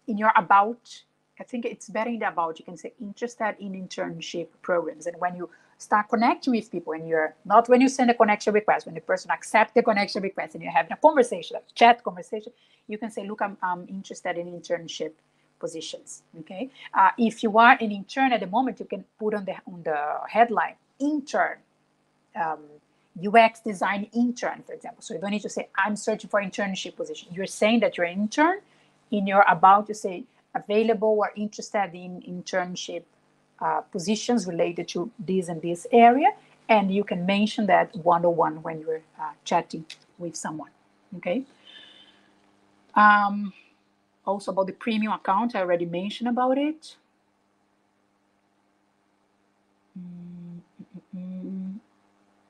B: in your about, I think it's better in the about, you can say interested in internship programs. And when you start connecting with people and you're not when you send a connection request when the person accepts the connection request and you're having a conversation a chat conversation you can say look i'm, I'm interested in internship positions okay? Uh, if you are an intern at the moment you can put on the on the headline intern um, ux design intern for example. So you don't need to say i'm searching for internship position. You're saying that you're an intern in your about you say available or interested in internship uh, positions related to this and this area and you can mention that one-on-one when you're uh, chatting with someone okay? Um, also about the premium account i already mentioned about it. Mm, mm, mm,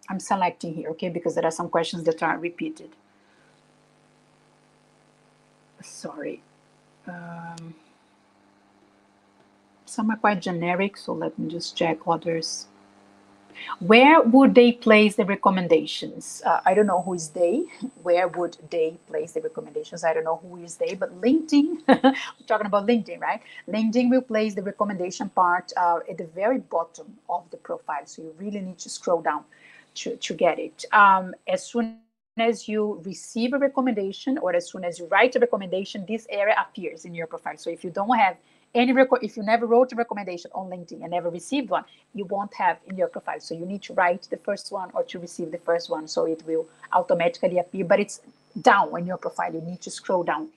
B: i'm selecting here okay because there are some questions that are repeated. Sorry. Um, some are quite generic, so let me just check others. Where would they place the recommendations? Uh, I don't know who is they. Where would they place the recommendations? I don't know who is they, but LinkedIn, we're talking about LinkedIn, right? LinkedIn will place the recommendation part uh, at the very bottom of the profile. So you really need to scroll down to, to get it. Um, as soon as you receive a recommendation or as soon as you write a recommendation, this area appears in your profile. So if you don't have any record if you never wrote a recommendation on linkedin and never received one you won't have in your profile. So you need to write the first one or to receive the first one so it will automatically appear. But it's down in your profile. You need to scroll down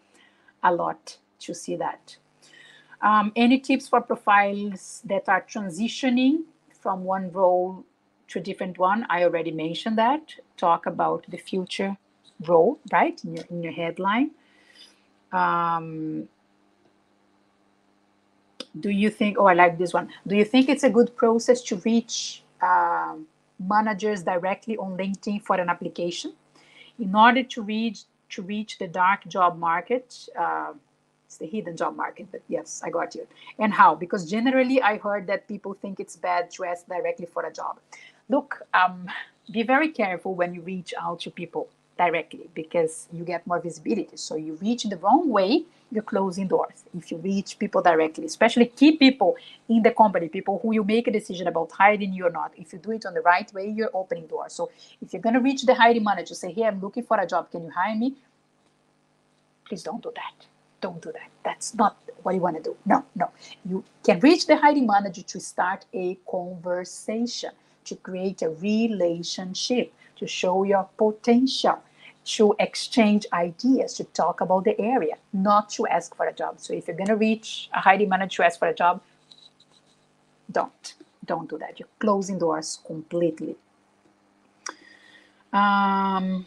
B: a lot to see that. Um, any tips for profiles that are transitioning from one role to a different one? I already mentioned that. Talk about the future role right in your, in your headline. Um, do you think oh i like this one. Do you think it's a good process to reach um, managers directly on linkedin for an application? In order to reach to reach the dark job market uh, it's the hidden job market but yes i got you. And how? Because generally i heard that people think it's bad to ask directly for a job. Look um, be very careful when you reach out to people directly because you get more visibility so you reach the wrong way you're closing doors. If you reach people directly, especially key people in the company, people who you make a decision about hiring you or not, if you do it on the right way, you're opening doors. So if you're going to reach the hiring manager, say, hey, I'm looking for a job, can you hire me? Please don't do that. Don't do that. That's not what you want to do. No, no. You can reach the hiring manager to start a conversation, to create a relationship, to show your potential to exchange ideas, to talk about the area, not to ask for a job. So if you're going to reach a hiring manager to ask for a job, don't. Don't do that. You're closing doors completely. Um,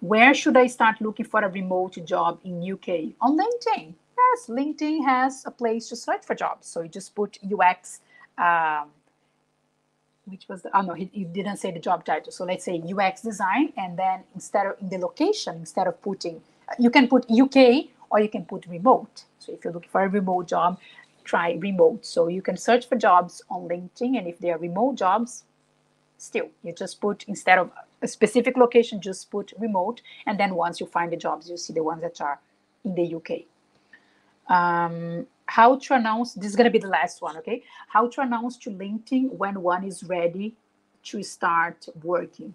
B: where should I start looking for a remote job in UK? On LinkedIn. Yes, LinkedIn has a place to search for jobs. So you just put UX um, which was the, oh no, he, he, didn't say the job title. So let's say UX design, and then instead of in the location, instead of putting, you can put UK or you can put remote. So if you're looking for a remote job, try remote. So you can search for jobs on LinkedIn, and if they are remote jobs, still you just put instead of a specific location, just put remote, and then once you find the jobs, you see the ones that are in the UK. Um, how to announce this is going to be the last one okay? How to announce to linkedin when one is ready to start working.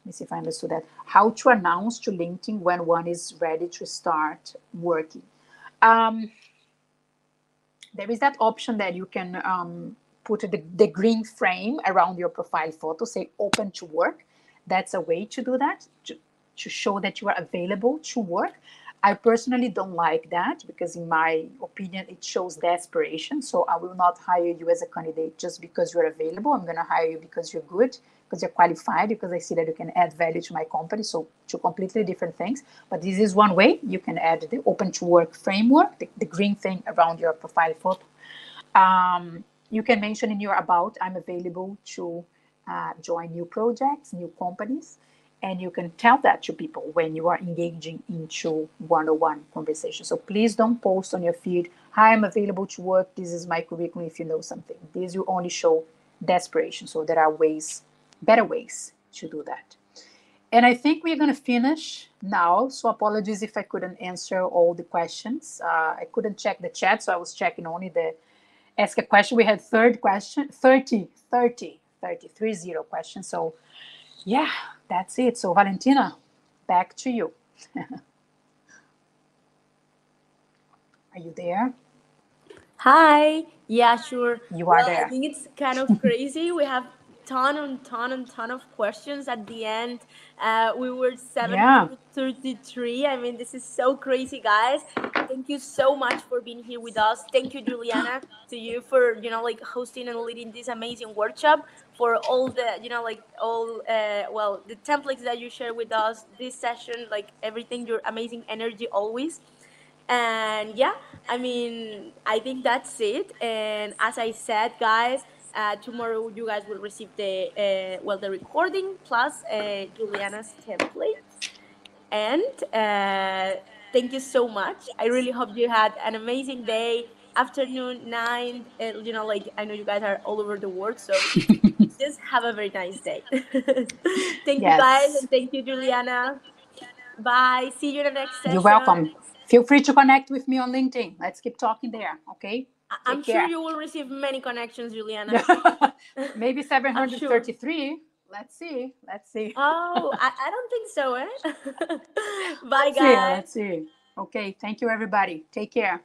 B: Let me see if i understood that. How to announce to linkedin when one is ready to start working. Um, there is that option that you can um, put the, the green frame around your profile photo say open to work. That's a way to do that to, to show that you are available to work I personally don't like that because, in my opinion, it shows desperation. So I will not hire you as a candidate just because you're available. I'm going to hire you because you're good, because you're qualified, because I see that you can add value to my company. So, two completely different things. But this is one way you can add the open to work framework, the, the green thing around your profile photo. Um, you can mention in your about, I'm available to uh, join new projects, new companies and you can tell that to people when you are engaging into one-on-one conversation. So please don't post on your feed hi i'm available to work. This is my curriculum if you know something. This will only show desperation. So there are ways better ways to do that. And i think we're going to finish now. So apologies if i couldn't answer all the questions. Uh, i couldn't check the chat so i was checking only the ask a question. We had third question 30 30 30 30 questions. So yeah that's it. So, Valentina, back to you. are you there?
A: Hi. Yeah, sure.
B: You are
A: well,
B: there.
A: I think it's kind of crazy. we have ton and ton and ton of questions at the end. Uh, we were 733. Yeah. I mean, this is so crazy, guys. Thank you so much for being here with us. Thank you, Juliana, to you for, you know, like hosting and leading this amazing workshop for all the, you know, like all, uh, well, the templates that you share with us, this session, like everything, your amazing energy always. And yeah, I mean, I think that's it. And as I said, guys, uh, tomorrow you guys will receive the uh, well the recording plus uh, Juliana's template. And uh, thank you so much. I really hope you had an amazing day, afternoon, night. Uh, you know, like I know you guys are all over the world, so just have a very nice day. thank yes. you guys, and thank you, Juliana. Bye. See you in the next session.
B: You're welcome. Feel free to connect with me on LinkedIn. Let's keep talking there. Okay.
A: I'm sure you will receive many connections, Juliana.
B: Maybe 733. Sure. Let's see. Let's see.
A: Oh, I, I don't think so, eh? Bye,
B: let's
A: guys.
B: See, let's see. Okay. Thank you, everybody. Take care.